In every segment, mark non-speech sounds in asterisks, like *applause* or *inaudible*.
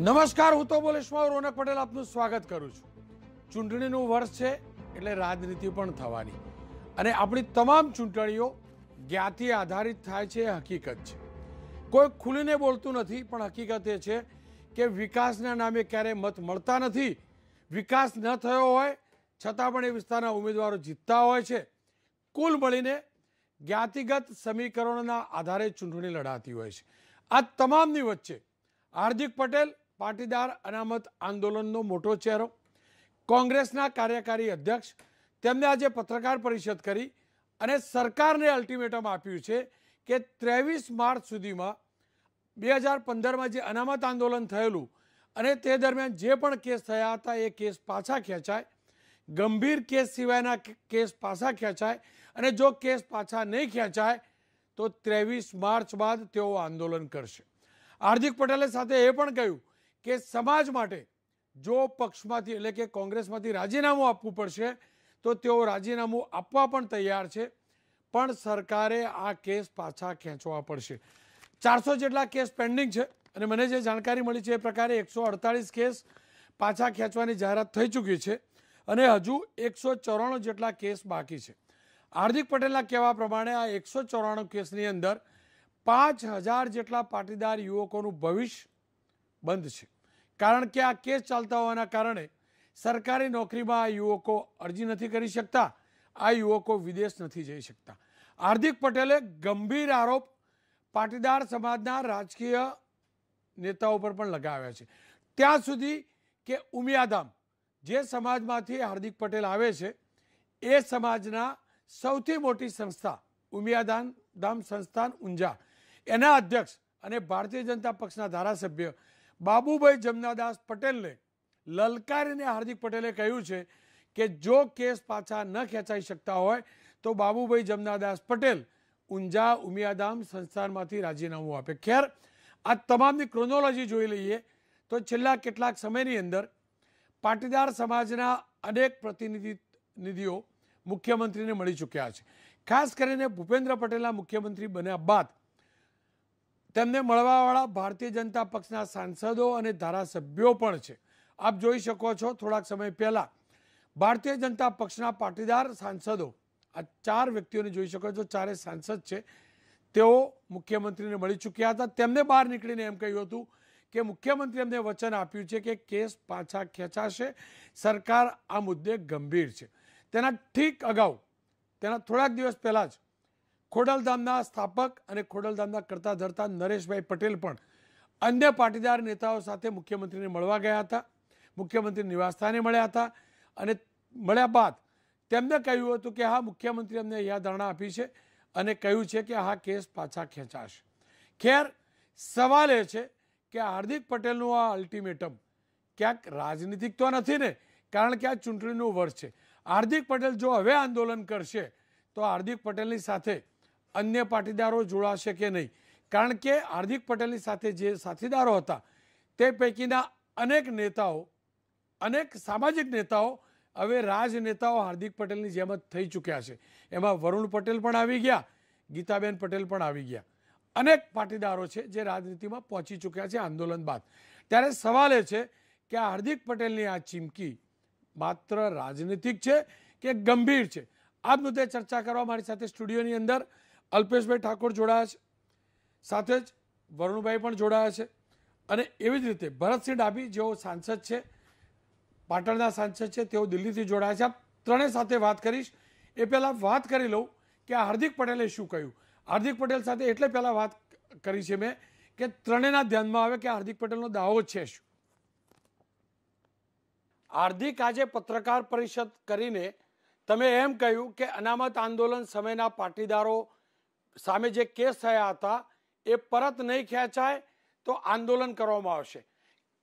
નમસ્કાર, હું તો બોલેશમાં રોનક પટેલ, આપનું સ્વાગત કરું છું. ચૂંટણીનું વર્ષ છે એટલે રાજનીતિ પણ થવાની. અને આપણી તમામ ચૂંટણીઓ જ્ઞાતિ આધારિત થાય છે, એ હકીકત છે. કોઈ ખુલીને બોલતું નથી, પણ હકીકત એ છે કે વિકાસના નામે ક્યારેય મત મળતા નથી. વિકાસ ન થયો હોય, છતાં પણ એ વિસ્તારના ઉમેદવારો જીતતા હોય છે. કુલ મળીને જ્ઞાતિગત સમીકરણોના આધારે ચૂંટણી લડાતી હોય છે. આ તમામની વચ્ચે હાર્દિક પટેલ પાટીદાર અનામત આંદોલનનો મોટો ચહેરો. કોંગ્રેસના કાર્યકારી અધ્યક્ષ તેમને આજે પત્રકાર પરિષદ કરી અને સરકારને અલ્ટિમેટમ આપ્યું છે કે ત્રેવીસ માર્ચ સુધીમાં બે હજાર પંદરમાં જે અનામત આંદોલન થયેલું અને તે દરમિયાન જે પણ કેસ થયા હતા એ કેસ પાછા ખેંચાય. ગંભીર કેસ સિવાયના કેસ પાછા ખેંચાય અને જો કેસ પાછા નહીં ખેંચાય તો ત્રેવીસ માર્ચ બાદ તેઓ આંદોલન કરશે. હાર્દિક પટેલે સાથે એ પણ કહ્યું કે સમાજ માટે જો પક્ષમાંથી એટલે કે કોંગ્રેસમાંથી રાજીનામું આપવું પડશે, તો તેઓ રાજીનામું આપવા પણ તૈયાર છે. પણ સરકારે આ કેસ પાછા ખેંચવા પડશે. ચારસો જેટલા કેસ પેન્ડિંગ છે અને મને જે જાણકારી મળી છે એ પ્રકારે એકસો અડતાલીસ કેસ પાછા ખેંચવાની જાહેરાત થઈ ચૂકી છે અને હજુ એકસો ચોરાણું જેટલા કેસ બાકી છે. હાર્દિક પટેલના કહેવા પ્રમાણે આ એકસો ચોરાણું કેસની અંદર પાંચ હજાર જેટલા પાટીદાર યુવકોનું ભવિષ્ય બંધ છે. કારણ કે આ કેસ ચાલતા હોવાના કારણે સરકારી નોકરીમાં આ યુવકો અરજી નથી કરી શકતા, આ યુવકો વિદેશ નથી જઈ શકતા. હાર્દિક પટેલે ગંભીર આરોપ પાટીદાર સમાજના રાજકીય નેતાઓ પર પણ લગાવ્યા છે. ત્યાં સુધી કે ઉમિયાધામ જે સમાજમાંથી હાર્દિક પટેલ આવે છે, એ સમાજના સૌથી મોટી સંસ્થા ઉમિયાધામ ધામ સંસ્થાન ઊંઝા, એના અધ્યક્ષ અને ભારતીય જનતા પક્ષના ધારાસભ્ય બાબુભાઈ જમનાદાસ પટેલને, લલકારીને હાર્દિક પટેલે કહ્યું છે કે જો કેસ પાછા ન ખેંચાઈ શકતા હોય, તો બાબુભાઈ જમનાદાસ પટેલ ઊંઝા ઉમિયાધામ સંસ્થાનમાંથી રાજીનામું આપે. ખેર, આ તમામની ક્રોનોલોજી જોઈ લઈએ તો છેલ્લા કેટલાક સમયની અંદર પાટીદાર સમાજના અનેક પ્રતિનિધિઓ મુખ્યમંત્રીને મળી ચૂક્યા છે. ખાસ કરીને ભૂપેન્દ્ર પટેલના મુખ્યમંત્રી બન્યા બાદ તેમને મળવાવાળા ભારતીય જનતા પક્ષના સાંસદો અને ધારાસભ્યો પણ છે. આપ જોઈ શકો છો, થોડાક સમય પહેલા ભારતીય જનતા પક્ષના પાટીદાર સાંસદો, આ ચાર વ્યક્તિઓને જોઈ શકો છો, ચારે સાંસદ છે. તેઓ મુખ્યમંત્રીને મળી ચૂક્યા હતા. તેમને બહાર નીકળીને એમ કહ્યું હતું કે મુખ્યમંત્રી એમને વચન આપ્યું છે કે કેસ પાછા ખેંચાશે. સરકાર આ મુદ્દે ગંભીર છે. તેના ઠીક અગાઉ, તેના થોડાક દિવસ પહેલાં જ ખોડલધામના સ્થાપક અને ખોડલધામના કરતા ધરતા નરેશભાઈ પટેલ પણ અન્ય પાટીદાર નેતાઓ સાથે મુખ્યમંત્રીને મળવા ગયા હતા. મુખ્યમંત્રી નિવાસસ્થાને મળ્યા હતા અને મળ્યા બાદ તેમને કહ્યું હતું કે હા, મુખ્યમંત્રી અમને યાધારણા આપી છે અને કહ્યું છે કે આ કેસ પાછા ખેંચાશે. ખેર, સવાલ એ છે કે હાર્દિક પટેલનું આ અલ્ટિમેટમ ક્યાંક રાજનીતિક તો નથી ને, કારણ કે આ ચૂંટણીનું વર્ષ છે. હાર્દિક પટેલ જો હવે આંદોલન કરશે, તો હાર્દિક પટેલની સાથે અન્ય પાટીદારો જોડાશે કે નહીં? કારણ કે હાર્દિક પટેલની સાથે જે સાથીદારો હતા, તે પૈકીના અનેક નેતાઓ, અનેક સામાજિક નેતાઓ, હવે રાજનેતાઓ હાર્દિક પટેલની જેમ જ થઈ ચૂક્યા છે. એમાં વરુણ પટેલ પણ આવી ગયા, ગીતાબેન પટેલ પણ આવી ગયા. અનેક પાટીદારો છે જે રાજનીતિમાં પહોંચી ચૂક્યા છે આંદોલન બાદ. ત્યારે સવાલ એ છે કે હાર્દિક પટેલની આ ચીમકી માત્ર રાજનીતિક છે કે ગંભીર છે? આ મુદ્દે ચર્ચા કરવા મારી સાથે સ્ટુડિયોની અંદર અલ્પેશભાઈ ઠાકોર જોડાયા છે. સાથે જ વરુણભાઈ પણ જોડાયા છે. અને એવી જ રીતે ભરતસિંહ ડાભી જેઓ સાંસદ છે, પાટણના સાંસદ છે, તેઓ દિલ્હીથી જોડાયા છે. આ ત્રણેય સાથે વાત કરીશ. એ પહેલાં વાત કરી લઉં કે આ હાર્દિક પટેલે શું કહ્યું? હાર્દિક પટેલ સાથે એટલે પહેલાં વાત કરી છે મેં કે ત્રણેયના ધ્યાનમાં આવે કે હાર્દિક પટેલનો દાવો છે શું? હાર્દિક આજે પત્રકાર પરિષદ કરીને તમે એમ કહ્યું કે અનામત આંદોલન સમયના પાટીદારો સામે જે કેસ થયા હતા, એ પરત નહીં ખેંચાય તો આંદોલન કરવામાં આવશે.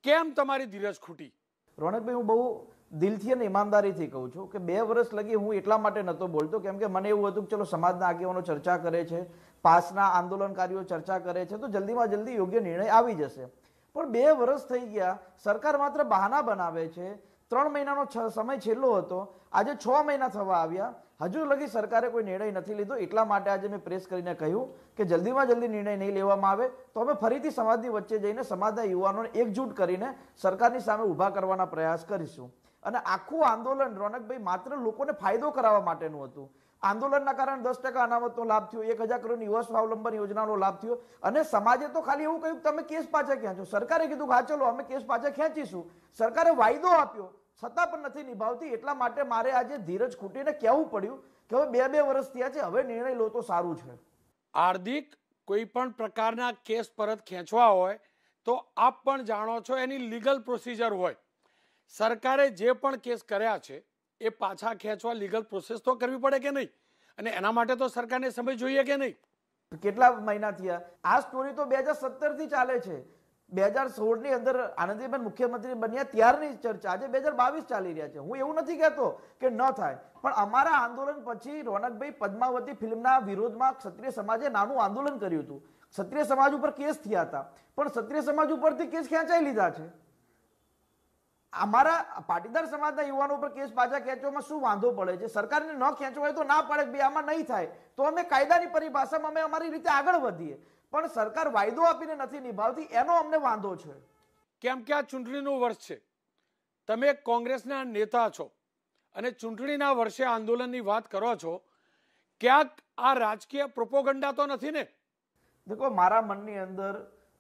કેમ તમારી ધીરજ ખૂટી? રોનકભાઈ, હું બહુ દિલથી અને ઈમાનદારીથી કહું છું કે બે વર્ષ લગી હું એટલા માટે નહોતો બોલતો, કેમ કે મને એવું હતું કે ચલો, સમાજના આગેવાનો ચર્ચા કરે છે, પાસના આંદોલનકારીઓ ચર્ચા કરે છે, તો જલ્દીમાં જલ્દી યોગ્ય નિર્ણય આવી જશે. પણ બે વર્ષ થઈ ગયા, સરકાર માત્ર બહાના બનાવે છે ત્રણ મહિનાનો સમય છેલ્લો હતો. આજે છ મહિના થવા આવ્યા. હજુ લગી સરકારે કોઈ નિર્ણય નથી લીધો. એટલા માટે આજે મેં પ્રેસ કરીને કહ્યું કે જલ્દીમાં જલ્દી નિર્ણય નહીં લેવામાં આવે તો અમે ફરીથી સમાજની વચ્ચે જઈને સમાજના યુવાનોને એકજૂટ કરીને સરકારની સામે ઊભા કરવાના પ્રયાસ કરીશું. અને આખું આંદોલન, રોનકભાઈ, માત્ર લોકોને ફાયદો કરાવવા માટેનું હતું. આંદોલનના કારણે દસ ટકા અનામતનો લાભ થયો, એક હજાર કરોડ યુવા સ્વાવલંબન યોજનાનો લાભ થયો. અને સમાજે તો ખાલી એવું કહ્યું કે તમે કેસ પાછા ખેંચો સરકારે કીધું હા, ચલો, અમે કેસ પાછા ખેંચીશું. સરકારે વાયદો આપ્યો, છતાં પણ નથી નિભાવતી. એટલા માટે મારે આજે ધીરજ ખૂટીને કહેવું પડ્યું કે હવે બે બે વર્ષ થયા છે, હવે નિર્ણય લો તો સારું છે. હાર્દિક, કોઈ પણ પ્રકારના કેસ પરત ખેંચવા હોય, તો આપ પણ જાણો છો એની લીગલ પ્રોસિજર હોય. સરકારે જે પણ કેસ કર્યા છે એ પાછા ખેંચવા લીગલ પ્રોસેસ તો કરવી પડે કે નહીં? અને એના માટે તો સરકારને સમય જોઈએ કે નહીં? કેટલા મહિના થયા? આ સ્ટોરી તો બે હજાર સત્તરથી ચાલે છે. બે હજાર સોળની અંદર આનંદીબેન મુખ્યમંત્રી બન્યા ત્યારની ચર્ચા. આજે બે હજાર બાવીસ ચાલી રહ્યા છે. હું એવું નથી કહેતો કે ન થાય. પણ અમારા આંદોલન પછી રોનકભાઈ પદ્માવતી ફિલ્મના વિરોધમાં ક્ષત્રિય સમાજે નાનું આંદોલન કર્યું હતું. ક્ષત્રિય સમાજ ઉપર કેસ થયા હતા. પણ ક્ષત્રિય સમાજ ઉપરથી કેસ ખેંચાઈ લીધા છે. અમારા પાટીદાર સમાજના યુવાનો ઉપર કેસ પાછા ખેંચવામાં શું વાંધો પડે છે? સરકારને ન ખેંચવા હોય તો ના પડે બે આમાં નહીં થાય. તો અમે કાયદાની પરિભાષામાં અમે અમારી રીતે આગળ વધીએ. પણ સરકાર વાયદો આપીને નથી નિભાવતી એનો અમને વાંધો છે. કેમ કે આ ચૂંટણીનું વર્ષ છે. તમે કોંગ્રેસના નેતા છો અને ચૂંટણીના વર્ષે આંદોલનની વાત કરો છો ક્યાંક આ રાજકીય પ્રોપોગંડા તો નથી ને? દેખો મારા મનની અંદર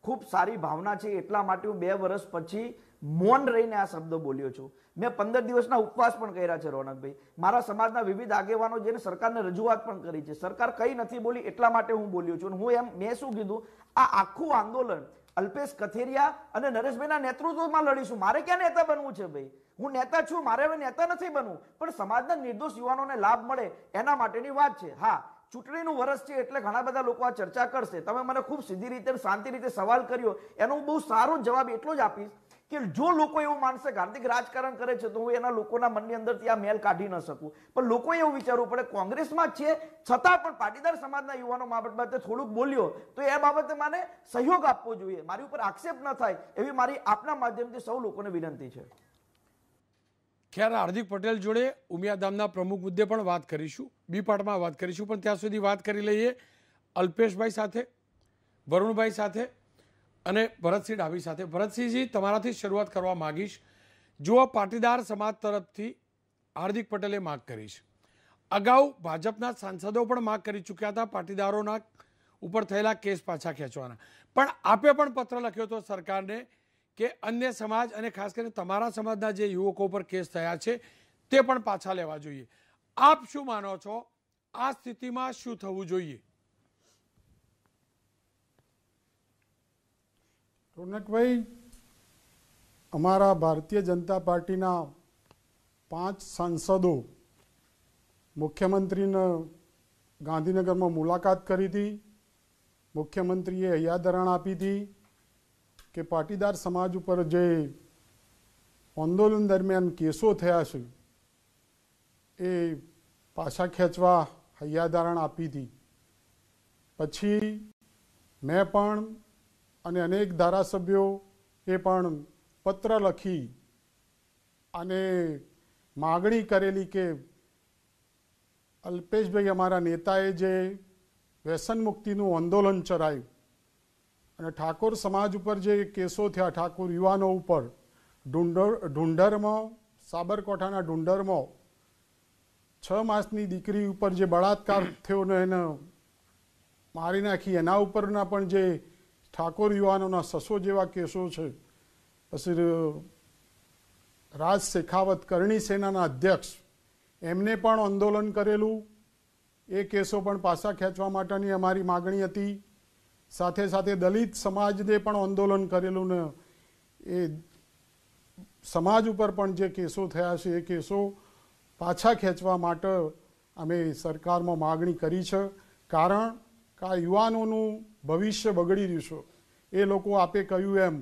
ખૂબ સારી ભાવના છે. એટલા માટે હું બે વર્ષ પછી મૌન રહીને આ શબ્દ બોલ્યો છું. મેં પંદર દિવસના ઉપવાસ પણ કર્યા છે, રોનકભાઈ. મારા સમાજના વિવિધ આગેવાનો જેને સરકારને રજૂઆત પણ કરી છે. સરકાર કઈ નથી બોલી એટલા માટે હું બોલ્યો છું. હું એમ, મેં શું કીધું? આ આખું આંદોલન અલ્પેશ કથેરિયા અને નરેશભાઈના નેતૃત્વમાં લડીશું. મારે ક્યાં નેતા બનવું છે ભાઈ? હું નેતા છું, મારે હવે નેતા નથી બનવું. પણ સમાજના નિર્દોષ યુવાનોને લાભ મળે એના માટેની વાત છે. હા, ચૂંટણીનું વર્ષ છે એટલે ઘણા બધા લોકો આ ચર્ચા કરશે. તમે મને ખૂબ સીધી રીતે શાંતિ રીતે સવાલ કર્યો. એનો હું બહુ સારો જવાબ એટલો જ આપીશ. કે જો લોકો એવું માનશે કે હાર્દિક રાજકારણ કરે છે, તો હું એના લોકોના મનની અંદરથી આ મેલ કાઢી ન શકું. પણ લોકોએ એવું વિચારવું પડે, કોંગ્રેસમાં છે, છતાં પણ પાટીદાર સમાજના યુવાનો બાબતે થોડુંક બોલ્યો, તો એ બાબતે મને સહયોગ આપવો જોઈએ. મારી ઉપર આક્ષેપ ન થાય, એવી મારી આપના માધ્યમથી સૌ લોકોને વિનંતી છે. ખેર હાર્દિક પટેલ જોડે ઉમિયાધામના પ્રમુખ મુદ્દે પણ વાત કરીશું. બી પાર્ટમાં વાત કરીશું, પણ ત્યાં સુધી વાત કરી લઈએ અલ્પેશભાઈ સાથે, વરુણભાઈ સાથે અને ભરતસિંહ ડાભી સાથે. ભરતસિંહજી, તમારાથી શરૂઆત કરવા માગીશ. જો પાટીદાર સમાજ તરફથી હાર્દિક પટેલે માગ કરી છે. અગાઉ ભાજપના સાંસદો પણ માગ કરી ચૂક્યા હતા, પાટીદારોના ઉપર થયેલા કેસ પાછા ખેંચવાના. પણ આપે પણ પત્ર લખ્યો હતો સરકારને કે અન્ય સમાજ અને ખાસ કરીને તમારા સમાજના જે યુવકો પર કેસ થયા છે, તે પણ પાછા લેવા જોઈએ. આપ શું માનો છો? આ સ્થિતિમાં શું થવું જોઈએ? રોનકભાઈ, અમારા ભારતીય જનતા પાર્ટીના પાંચ સાંસદો મુખ્યમંત્રીને ગાંધીનગરમાં મુલાકાત કરી હતી, મુખ્યમંત્રીએ હૈયાધરણ આપી હતી કે પાટીદાર સમાજ ઉપર જે આંદોલન દરમિયાન કેસો થયા છે, એ પાછા ખેંચવા હૈયાધારણ આપી હતી. પછી મેં પણ અને અનેક ધારાસભ્યો એ પણ પત્ર લખી અને માગણી કરેલી કે અલ્પેશભાઈ અમારા નેતાએ જે વ્યસન મુક્તિનું આંદોલન ચલાવ્યું અને ઠાકોર સમાજ ઉપર જે કેસો થયા, ઠાકોર યુવાનો ઉપર, ઢુંઢર, ઢુંઢરમાં, સાબરકાંઠાના ઢુંઢરમાં, છ માસની દીકરી ઉપર જે બળાત્કાર થયો એને મારી નાખી, એના ઉપરના પણ જે ઠાકોર યુવાનોના સસો જેવા કેસો છે. પછી રાજ શેખાવત કરણી સેનાના અધ્યક્ષ, એમને પણ આંદોલન કરેલું. એ કેસો પણ પાછા ખેંચવા માટેની અમારી માગણી હતી. સાથે સાથે દલિત સમાજને પણ આંદોલન કરેલું ને એ સમાજ ઉપર પણ જે કેસો થયા છે, એ કેસો પાછા ખેંચવા માટે અમે સરકારમાં માગણી કરી છે. કારણ કે આ યુવાનોનું ભવિષ્ય બગડી રહ્યું છે. એ લોકો આપે કહ્યું એમ,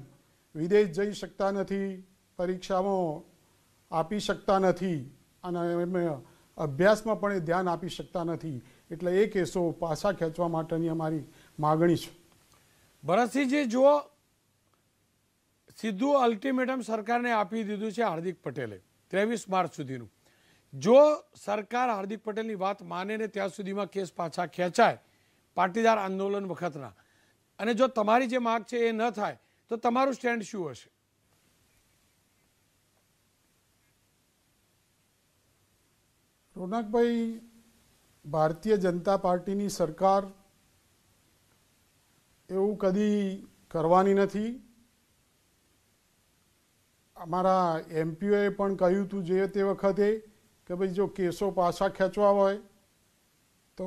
વિદેશ જઈ શકતા નથી પરીક્ષામાં આપી શકતા નથી અને એમ અભ્યાસમાં પણ એ ધ્યાન આપી શકતા નથી. એટલે એ કેસો પાછા ખેંચવા માટેની અમારી માગણી છે. ભરતસિંહજી, જુઓ, સીધું અલ્ટિમેટમ સરકારને આપી દીધું છે હાર્દિક પટેલે, ત્રેવીસ માર્ચ સુધીનું. જો સરકાર હાર્દિક પટેલની વાત માને ને ત્યાં સુધીમાં કેસ પાછા ખેંચાય પાટીદાર આંદોલન વખતના. અને જો તમારી જે માગ છે એ ન થાય, તો તમારું સ્ટેન્ડ શું હશે? રોનકભાઈ, ભારતીય જનતા પાર્ટીની સરકાર એવું કદી કરવાની નથી. અમારા એમપીઓએ પણ કહ્યું હતું જે તે વખતે કે ભાઈ જો કેસો પાછા ખેંચવા હોય, તો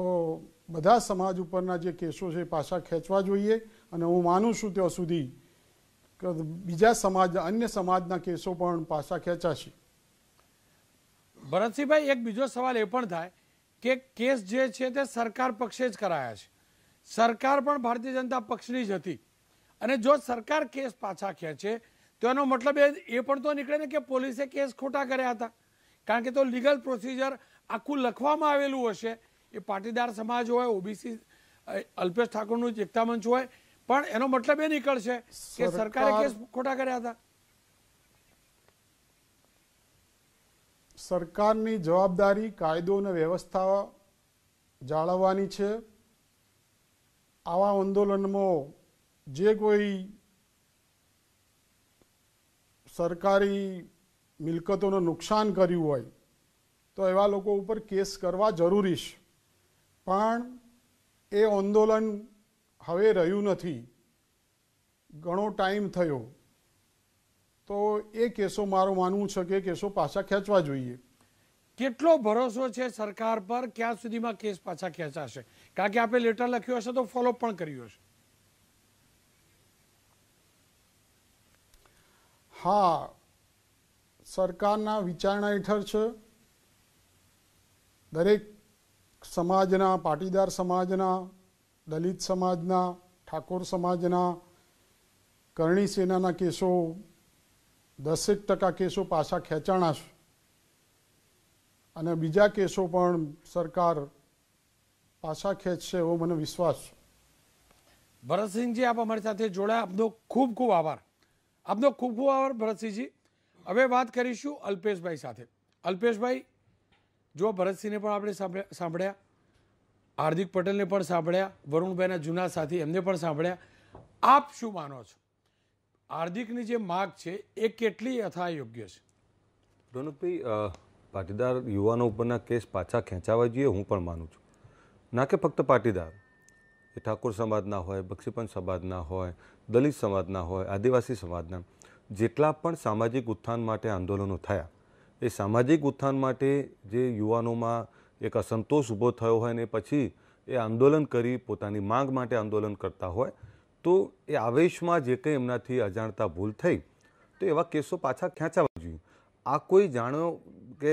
બધા સમાજ ઉપરના જે કેસો છે એ પાછા ખેંચવા જોઈએ અને હું માનું છું ત્યાં સુધી બીજા સમાજ, અન્ય સમાજના કેસો પણ પાછા ખેંચાશે. ભરતસિંહભાઈ, એક બીજો સવાલ એ પણ થાય કે કેસ જે છે તે સરકાર પક્ષે જ કરાયા છે. સરકાર પણ ભારતીય જનતા પક્ષની જ હતી. અને જો સરકાર કેસ પાછા ખેંચે, તો એનો મતલબ એ પણ તો નીકળે ને કે પોલીસે કેસ ખોટા કર્યા હતા. કારણ કે તો લીગલ પ્રોસિજર આખું લખવામાં આવેલું હશે એ પાટીદાર સમાજ હોય ઓબીસી અલ્પેશ ઠાકોરનું જ એકતા મંચ હોય પણ એનો મતલબ એ નીકળશે કે સરકારે કેસ ખોટા કર્યા હતા. સરકારની જવાબદારી કાયદો અને વ્યવસ્થા જાળવવાની છે. આવા આંદોલનમાં જે કોઈ સરકારી મિલકતોનું નુકસાન કર્યું હોય તો એવા લોકો ઉપર કેસ કરવા જરૂરી છે. પણ એ આંદોલન હવે રહ્યું નથી. ઘણો ટાઈમ થયો. તો એ કેસો મારું માનવું છે કે કેસો પાછા ખેંચવા જોઈએ. કેટલો ભરોસો છે સરકાર પર ક્યાં સુધીમાં કેસ પાછા ખેંચાશે? કારણ કે આપણે લેટર લખ્યો હશે તો ફોલો પણ કર્યું હશે. હા સરકારના વિચારણા હેઠળ છે. દરેક સમાજના, પાટીદાર સમાજના, દલિત સમાજના, ઠાકોર સમાજના, કરણી સેનાના કેસો, દસેક ટકા કેસો પાછા ખેંચાણા છે અને બીજા કેસો પણ સરકાર પાછા ખેંચશે એવો મને વિશ્વાસ છે. ભરતસિંહજી, આપ અમારી સાથે જોડાયા. આપનો ખૂબ ખૂબ આભાર. આપનો ખૂબ ખૂબ આભાર, ભરતસિંહજી. હવે વાત કરીશું અલ્પેશભાઈ સાથે. અલ્પેશભાઈ જો ભરતસિંહને પણ આપણે સાંભળ્યા હાર્દિક પટેલને પણ સાંભળ્યા, વરુણભાઈના જૂના સાથી એમને પણ સાંભળ્યા, આપ શું માનો છો? હાર્દિકની જે માગ છે, એ કેટલી યથા યોગ્ય છે? રોનકભાઈ પાટીદાર યુવાનો ઉપરના કેસ પાછા ખેંચાવા જોઈએ હું પણ માનું છું. ના કે ફક્ત પાટીદાર. એ ઠાકોર સમાજના હોય, બક્ષીપંચ સમાજના હોય, દલિત સમાજના હોય, આદિવાસી સમાજના જેટલા પણ સામાજિક ઉત્થાન માટે આંદોલનો થયા એ સામાજિક ઉત્થાન માટે જે યુવાનોમાં એક અસંતોષ ઊભો થયો હોય ને પછી એ આંદોલન કરી, પોતાની માંગ માટે આંદોલન કરતા હોય, તો એ આવેશમાં જે કંઈ એમનાથી અજાણતા ભૂલ થઈ, તો એવા કેસો પાછા ખેંચાવા જોઈએ. આ કોઈ જાણો કે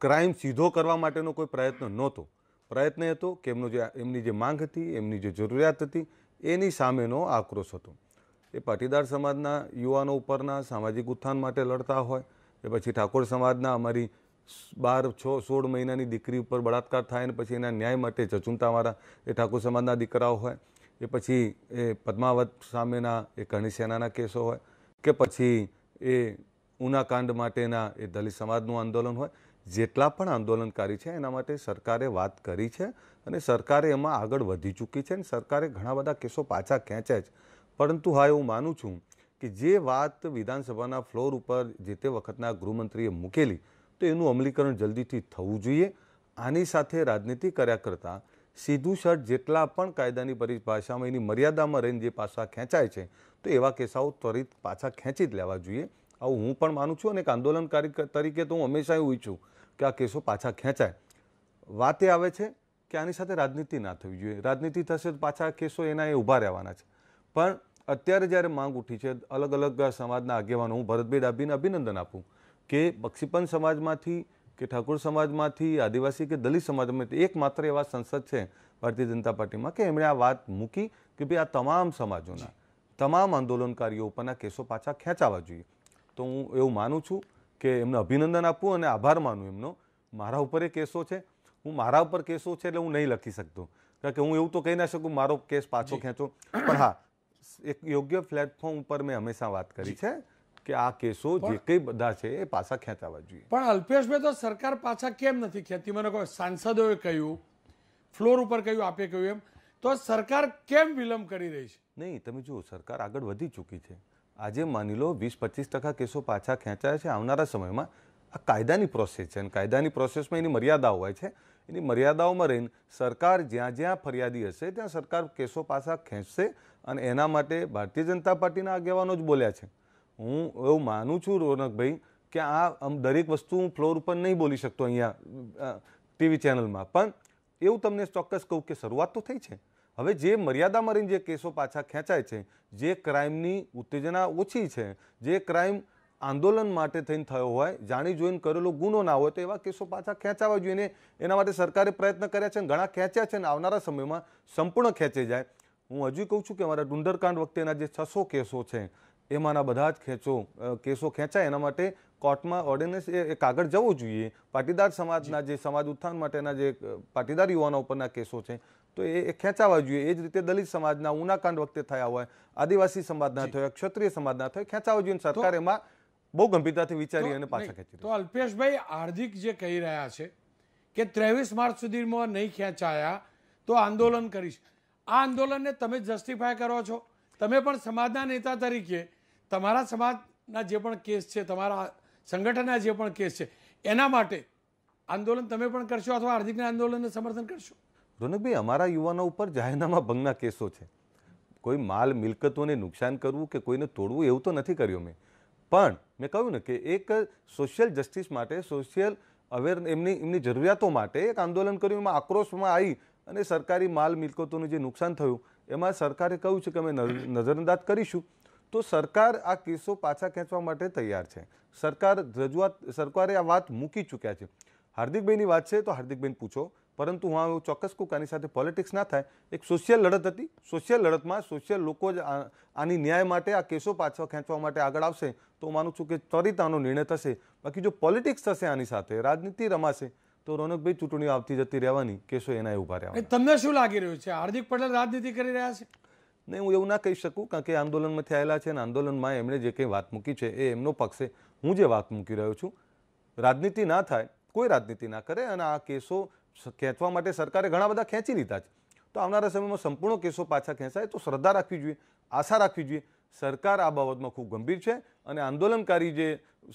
ક્રાઇમ સીધો કરવા માટેનો કોઈ પ્રયત્ન નહોતો. પ્રયત્ન હતો કે એમનો જે, એમની જે માંગ હતી, એમની જે જરૂરિયાત હતી, એની સામેનો આક્રોશ હતો. એ પાટીદાર સમાજના યુવાનો ઉપરના સામાજિક ઉત્થાન માટે લડતા હોય, એ પછી ઠાકોર સમાજના અમારી બાર, છ, સોળ મહિનાની દીકરી ઉપર બળાત્કાર થાય ને પછી એના ન્યાય માટે ચચુંતાવાળા એ ઠાકોર સમાજના દીકરાઓ હોય, એ પછી એ પદ્માવત સામેના એ કરણી સેનાના કેસો હોય કે પછી એ ઉનાકાંડ માટેના એ દલિત સમાજનું આંદોલન હોય, જેટલા પણ આંદોલનકારી છે એના માટે સરકારે વાત કરી છે અને સરકારે એમાં આગળ વધી ચૂકી છે અને સરકારે ઘણા બધા કેસો પાછા ખેંચ્યા છે. પરંતુ હા, એવું માનું છું કે જે વાત વિધાનસભાના ફ્લોર ઉપર જે તે વખતના ગૃહમંત્રીએ મૂકેલી, તો એનું અમલીકરણ જલ્દીથી થવું જોઈએ. આની સાથે રાજનીતિ કર્યા કરતાં સીધું શર્ટ જેટલા પણ કાયદાની પરિભાષામાં એની મર્યાદામાં રહીને જે પાછા ખેંચાય છે, તો એવા કેસાઓ ત્વરિત પાછા ખેંચી જ લેવા જોઈએ. આવું હું પણ માનું છું અને એક આંદોલનકારી તરીકે તો હું હંમેશા એવું ઈચ્છું કે આ કેસો પાછા ખેંચાય. વાત એ આવે છે કે આની સાથે રાજનીતિ ના થવી જોઈએ. રાજનીતિ થશે તો પાછા કેસો એના એ ઊભા રહેવાના છે. પણ અત્યારે જ્યારે માંગ ઉઠી છે અલગ અલગ સમાજના આગેવાનો હું ભરતભાઈ ડાભીને અભિનંદન આપું કે બક્ષીપન સમાજમાંથી કે ઠાકોર સમાજમાંથી આદિવાસી કે દલિત સમાજમાંથી એકમાત્ર એવા સંસદ છે ભારતીય જનતા પાર્ટીમાં કે એમણે આ વાત મૂકી કે ભાઈ આ તમામ સમાજોના તમામ આંદોલનકારીઓ ઉપરના કેસો પાછા ખેંચાવા જોઈએ. તો હું એવું માનું છું કે એમને અભિનંદન આપું અને આભાર માનું એમનો. મારા ઉપર એ કેસો છે. હું મારા ઉપર કેસો છે એટલે હું નહીં લખી શકતો. કારણ કે હું એવું તો કહી ના શકું મારો કેસ પાછો ખેંચો. પણ હા એક યોગ્ય પ્લેટફોર્મ ઉપર મેં હંમેશા વાત કરી છે કે આ કેસો જે કંઈ બધા છે એ પાછા ખેંચાવા જોઈએ. પણ અલ્પેશભાઈ તો સરકાર પાછા કેમ નથી ખેંચતી? મને કહો સાંસદોએ કહ્યું ફ્લોર ઉપર કહ્યું આપે કહ્યું એમ. તો સરકાર કેમ વિલંબ કરી રહી છે? નહીં તમે જુઓ સરકાર આગળ વધી ચૂકી છે. આજે માની લો વીસ પચીસ ટકા કેસો પાછા ખેંચાયા છે આવનારા સમયમાં. આ કાયદાની પ્રોસેસ છે અને કાયદાની પ્રોસેસમાં એની મર્યાદાઓ હોય છે. એની મર્યાદાઓમાં રહીને સરકાર જ્યાં જ્યાં ફરિયાદી હશે ત્યાં સરકાર કેસો પાછા ખેંચશે. અને એના માટે ભારતીય જનતા પાર્ટીના આગેવાનો જ બોલ્યા છે. હું એવું માનું છું, રોનકભાઈ, કે આ આમ દરેક વસ્તુ હું ફ્લોર ઉપર નહીં બોલી શકતો અહીંયા ટીવી ચેનલમાં. પણ એવું તમને ચોક્કસ કહું કે શરૂઆત તો થઈ છે. હવે જે મર્યાદામાં રહીને જે કેસો પાછા ખેંચાય છે, જે ક્રાઇમની ઉત્તેજના ઓછી છે, જે ક્રાઇમ આંદોલન માટે થઈને થયો હોય, જાણી જોઈને કરેલો ગુનો ના હોય, તો એવા કેસો પાછા ખેંચાવા જોઈએ એના માટે સરકારે પ્રયત્ન કર્યા છે ઘણા ખેંચ્યા છે અને આવનારા સમયમાં સંપૂર્ણ ખેંચી જાય. હું હજુ કહું છું કે અમારા ડુંડરકાંડ વખતેના જે છસો કેસો છે એમાંના બધા જ ખેંચો કેસો ખેંચાય એના માટે કોર્ટમાં ઓર્ડિનન્સ એ કાગળ જવું જોઈએ. પાટીદાર સમાજના જે સમાજ ઉત્થાન માટેના જે પાટીદાર યુવાનો ઉપરના કેસો છે તો એ ખેંચાવા જોઈએ. એ જ રીતે દલિત સમાજના ઉનાકાંડ વખતે થયા હોય આદિવાસી સમાજના થયા ક્ષત્રિય સમાજના થયા ખેંચાવા જોઈએ સરકાર એમાં બહુ ગંભીરતાથી વિચારી અને પાછા ખેંચી તો અલ્પેશભાઈ હાર્દિક જે કહી રહ્યા છે કે ત્રેવીસ માર્ચ સુધીમાં નહીં ખેંચાયા તો આંદોલન કરીશ. આ આંદોલનને તમે જસ્ટિફાય કરો છો. તમે પણ સમાજના નેતા તરીકે તમારા સમાજના જે પણ કેસ છે, તમારા સંગઠનના જે પણ કેસ છે, એના માટે આંદોલન તમે પણ કરશો અથવા હાર્દિકના આંદોલનને સમર્થન કરશો? રોનકભાઈ, અમારા યુવાનો ઉપર જાહેરનામા ભંગના કેસો છે. કોઈ માલ મિલકતોને નુકસાન કરવું કે કોઈને તોડવું એવું તો નથી કર્યું મેં પણ મેં કહ્યું ને કે એક સોશિયલ જસ્ટિસ માટે સોશિયલ અવેર એમની એમની જરૂરિયાતો માટે એક આંદોલન કર્યું. એમાં આક્રોશમાં આવી અને સરકારી માલ મિલકતોનું જે નુકસાન થયું, એમાં સરકારે કહ્યું છે કે અમે નજર- નજરઅંદાજ કરીશું. તો સરકાર આ કેસો પાછા ખેંચવા માટે તૈયાર છે. સરકાર રજૂઆત, સરકારે આ વાત મૂકી ચૂક્યા છે. હાર્દિકભાઈની વાત છે તો હાર્દિકબેન પૂછો, પરંતુ હું એવું ચોક્કસ કોક આની સાથે પોલિટિક્સ ના થાય. એક સોશિયલ લડત હતી. સોશિયલ લડતમાં સોશિયલ લોકો જ આની ન્યાય માટે આ કેસો પાછા ખેંચવા માટે આગળ આવશે. તો માનું છું કે ત્વરિત આનો નિર્ણય થશે. બાકી જો પોલિટિક્સ થશે આની સાથે, રાજનીતિ રમાશે તો રોનકભાઈ ચૂંટણીઓ આવતી જતી રહેવાની કેસો એના ઊભા રહેવાના. તમને શું લાગી રહ્યું છે? હાર્દિક પટેલ રાજનીતિ કરી રહ્યા છે? નહીં હું એવું ના કહી શકું કારણ કે આંદોલનમાંથી આવેલા છે અને આંદોલનમાં એમણે જે કંઈ વાત મૂકી છે એ એમનો પક્ષ છે હું જે વાત મૂકી રહ્યો છું રાજનીતિ ના થાય કોઈ રાજનીતિ ના કરે અને આ કેસો ખેંચવા માટે સરકારે ઘણા બધા ખેંચી લીધા છે. તો આવનારા સમયમાં સંપૂર્ણ કેસો પાછા ખેંચાય તો શ્રદ્ધા રાખવી જોઈએ આશા રાખવી જોઈએ. સરકાર આ બાબતમાં ખૂબ ગંભીર છે અને આંદોલનકારી જે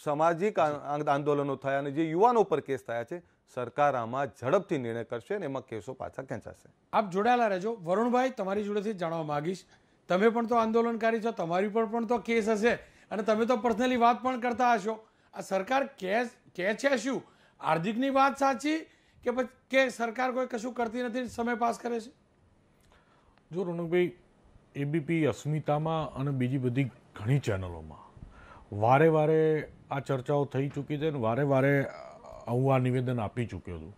સામાજિક આંદોલનો થયા અને જે યુવાનો પર કેસ થયા છે સરકાર આમાં ઝડપથી નિર્ણય કરશે અને એમાં કેસો પાછા ખેંચાશે. આપ જોડાયેલા રહેજો. વરુણભાઈ તમારી જોડેથી જાણવા માંગીશ. તમે પણ તો આંદોલનકારી છો તમારી પર પણ તો કેસ હશે. અને તમે તો પર્સનલી વાત પણ કરતા હશો. આ સરકાર કે કે છે શું? હાર્દિકની વાત સાચી કે પછી કે સરકાર કોઈ કશું કરતી નથી સમય પાસ કરે છે? જો રોનકભાઈ એબીપી અસ્મિતામાં અને બીજી બધી ઘણી ચેનલોમાં વારે વારે આ ચર્ચાઓ થઈ ચૂકી છે અને વારે વારે હું આ નિવેદન આપી ચૂક્યો છું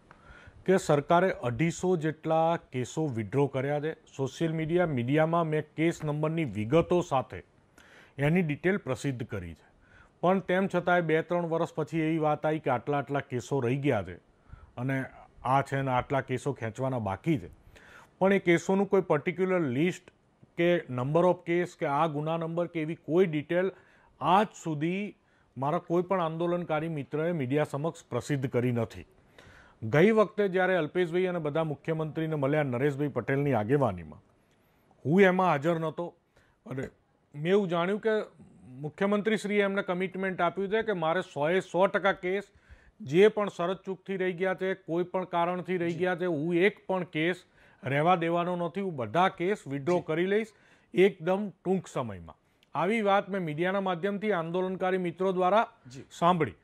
કે સરકારે અઢીસો જેટલા કેસો વિડ્રો કર્યા છે. સોશિયલ મીડિયા મીડિયામાં મેં કેસ નંબરની વિગતો સાથે એની ડિટેલ પ્રસિદ્ધ કરી છે. પણ તેમ છતાંય બે ત્રણ વર્ષ પછી એવી વાત આવી કે આટલા આટલા કેસો રહી ગયા છે અને આ છે ને આટલા કેસો ખેંચવાના બાકી છે. પણ એ કેસોનું કોઈ પર્ટિક્યુલર લિસ્ટ કે નંબર ઓફ કેસ કે આ ગુના નંબર કે એવી કોઈ ડિટેલ આજ સુધી મારા કોઈ પણ આંદોલનકારી મિત્રએ મીડિયા સમક્ષ પ્રસિદ્ધ કરી નથી. ગઈ વખતે જ્યારે અલ્પેશભાઈ અને બધા મુખ્યમંત્રીને મળ્યા નરેશભાઈ પટેલની આગેવાનીમાં. હું એમાં હાજર નહોતો અને મેં એવું જાણ્યું કે મુખ્યમંત્રીશ્રીએ એમને કમિટમેન્ટ આપ્યું છે કે મારે સોએ સો ટકા કેસ જે પણ શરત ચૂકથી રહી ગયા છે કોઈ પણ કારણથી રહી ગયા છે હું એક પણ કેસ રહેવા દેવાનો નથી. હું બધા કેસ વિડ્રો કરી લઈશ એકદમ ટૂંક સમયમાં. આવી વાત મેં મીડિયાના માધ્યમથી આંદોલનકારી મિત્રો દ્વારા સાંભળી.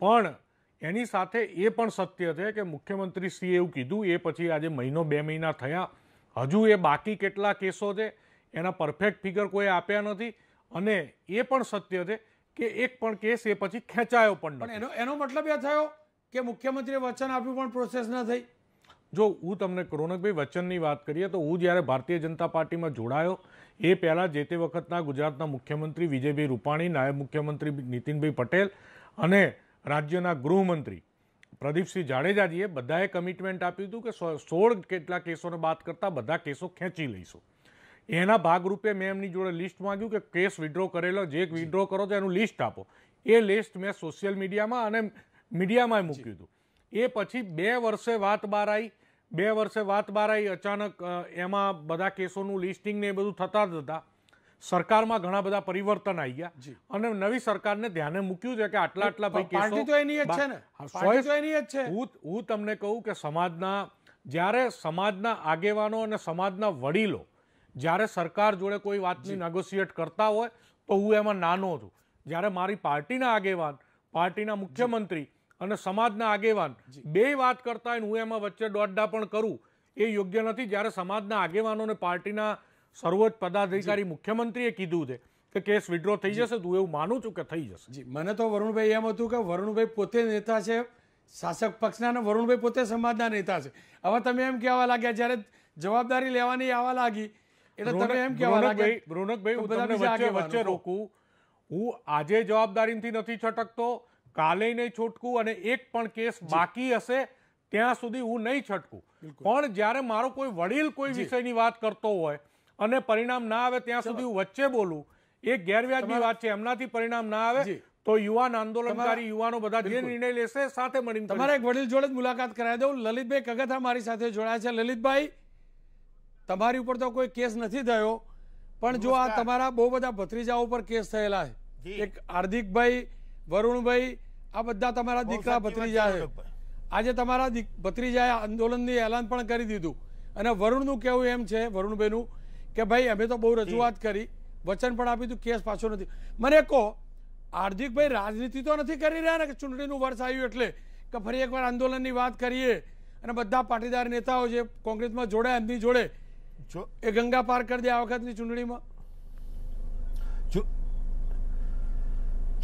પણ એની સાથે એ પણ સત્ય છે કે મુખ્યમંત્રીશ્રીએ એવું કીધું એ પછી આજે મહિનો બે મહિના થયા. હજુ એ બાકી કેટલા કેસો છે એના પરફેક્ટ ફિગર કોઈ આપ્યા નથી. અને એ પણ સત્ય છે કે એક પણ કેસ એ પછી ખેંચાયો પણ એનો એનો મતલબ એ થયો કે મુખ્યમંત્રીએ વચન આપ્યું પણ પ્રોસેસ ન થઈ. જો હું તમને રોનકભાઈ વચનની વાત કરીએ તો હું જ્યારે ભારતીય જનતા પાર્ટીમાં જોડાયો એ પહેલાં જે તે વખતના ગુજરાતના મુખ્યમંત્રી વિજયભાઈ રૂપાણી, નાયબ મુખ્યમંત્રી નીતિનભાઈ પટેલ અને રાજ્યના ગૃહમંત્રી પ્રદીપસિંહ જાડેજાજીએ બધાએ કમિટમેન્ટ આપ્યું હતું કે સોળ કેટલા કેસોને બાદ કરતાં બધા કેસો ખેંચી લઈશું. એના ભાગરૂપે મેં એમની જોડે લિસ્ટ માંગ્યું કે કેસ વિડ્રો કરેલો, જે વિડ્રો કરો તો એનું લિસ્ટ આપો. એ લિસ્ટ મેં સોશિયલ મીડિયામાં અને મીડિયામાં મૂક્યું હતું. એ પછી બે વર્ષે વાત બહાર આવી. બે વર્ષે વાત બહાર આવી અચાનક એમાં બધા કેસોનું લિસ્ટિંગ ને એ બધું થતા જ હતા. સરકારમાં ઘણા બધા પરિવર્તન આવી ગયા અને નવી સરકારને ધ્યાને મૂક્યું છે કે આટલા આટલા ભાઈ કેસો તો એની જ છે ને. તો એની જ છે. હું હું તમને કહું કે સમાજના જ્યારે સમાજના આગેવાનો અને સમાજના વડીલો જ્યારે સરકાર જોડે કોઈ વાતની નેગોશિએટ કરતા હોય તો હું એમાં નાનો છું. જ્યારે મારી પાર્ટીના આગેવાન પાર્ટીના મુખ્યમંત્રી અને સમાજના આગેવાન. બે વાત કરતા હું એમાં વચ્ચે દોડડા પણ કરું એ યોગ્ય નથી. જ્યારે સમાજના આગેવાનો અને પાર્ટીના સર્વોચ્ચ પદાધિકારી મુખ્યમંત્રીએ કીધું છે કે કેસ વિડ્રો થઈ જશે તો એવું માનું છું કે થઈ જશે? જી. મને તો વરુણભાઈ એમ હતું કે વરુણભાઈ પોતે નેતા છે શાસક પક્ષના અને વરુણભાઈ પોતે સમાજના નેતા છે. હવે તમે એમ કહેવા લાગ્યા જ્યારે જવાબદારી લેવાની આવવા લાગી એટલે તમે એમ કહેવા લાગ્યા રોનકભાઈ હું તમને વચ્ચે વચ્ચે રોકું. હું આજે જવાબદારીથી નથી છટકતો કાલે નહીં છૂટકું અને એક પણ કેસ બાકી હશે ત્યાં સુધી હું નહીં છટકું. પણ જ્યારે મારો કોઈ વડીલ કોઈ વિષયની વાત કરતો હોય અને પરિણામ ના આવે ત્યાં સુધી હું વચ્ચે બોલું એ ગેરવ્યાજની વાત છે એમનાથી પરિણામ ના આવે. તો યુવાન આંદોલનકારી યુવાનો બધા જે નિર્ણય લેશે સાથે મળીને તમારે તમારા એક વડીલ જોડે જ મુલાકાત કરાવી દઉં. લલિતભાઈ કગથા મારી સાથે જોડાયા છે. લલિતભાઈ તમારી ઉપર તો કોઈ કેસ નથી થયો પણ જો આ તમારા બહુ બધા ભત્રીજાઓ ઉપર કેસ થયેલા છે. એક હાર્દિકભાઈ વરુણભાઈ આ બધા તમારા દીકરા ભત્રીજા છે આજે તમારા ભત્રીજાએ આંદોલનની એલાન પણ કરી દીધું. અને વરુણનું કહેવું એમ છે વરુણબેનું કે ભાઈ અમે તો બહુ રજૂઆત કરી વચન પણ આપી દીધું કેસ પાછો નથી. મને કહો હાર્દિકભાઈ રાજનીતિ તો નથી કરી રહ્યા ને કે ચૂંટણીનું વર્ષ આવ્યું એટલે કે ફરી એકવાર આંદોલનની વાત કરીએ અને બધા પાટીદાર નેતાઓ જે કોંગ્રેસમાં જોડાયા એમની જોડે જો એ ગંગા પાર કરી દે આ વખતની ચૂંટણીમાં?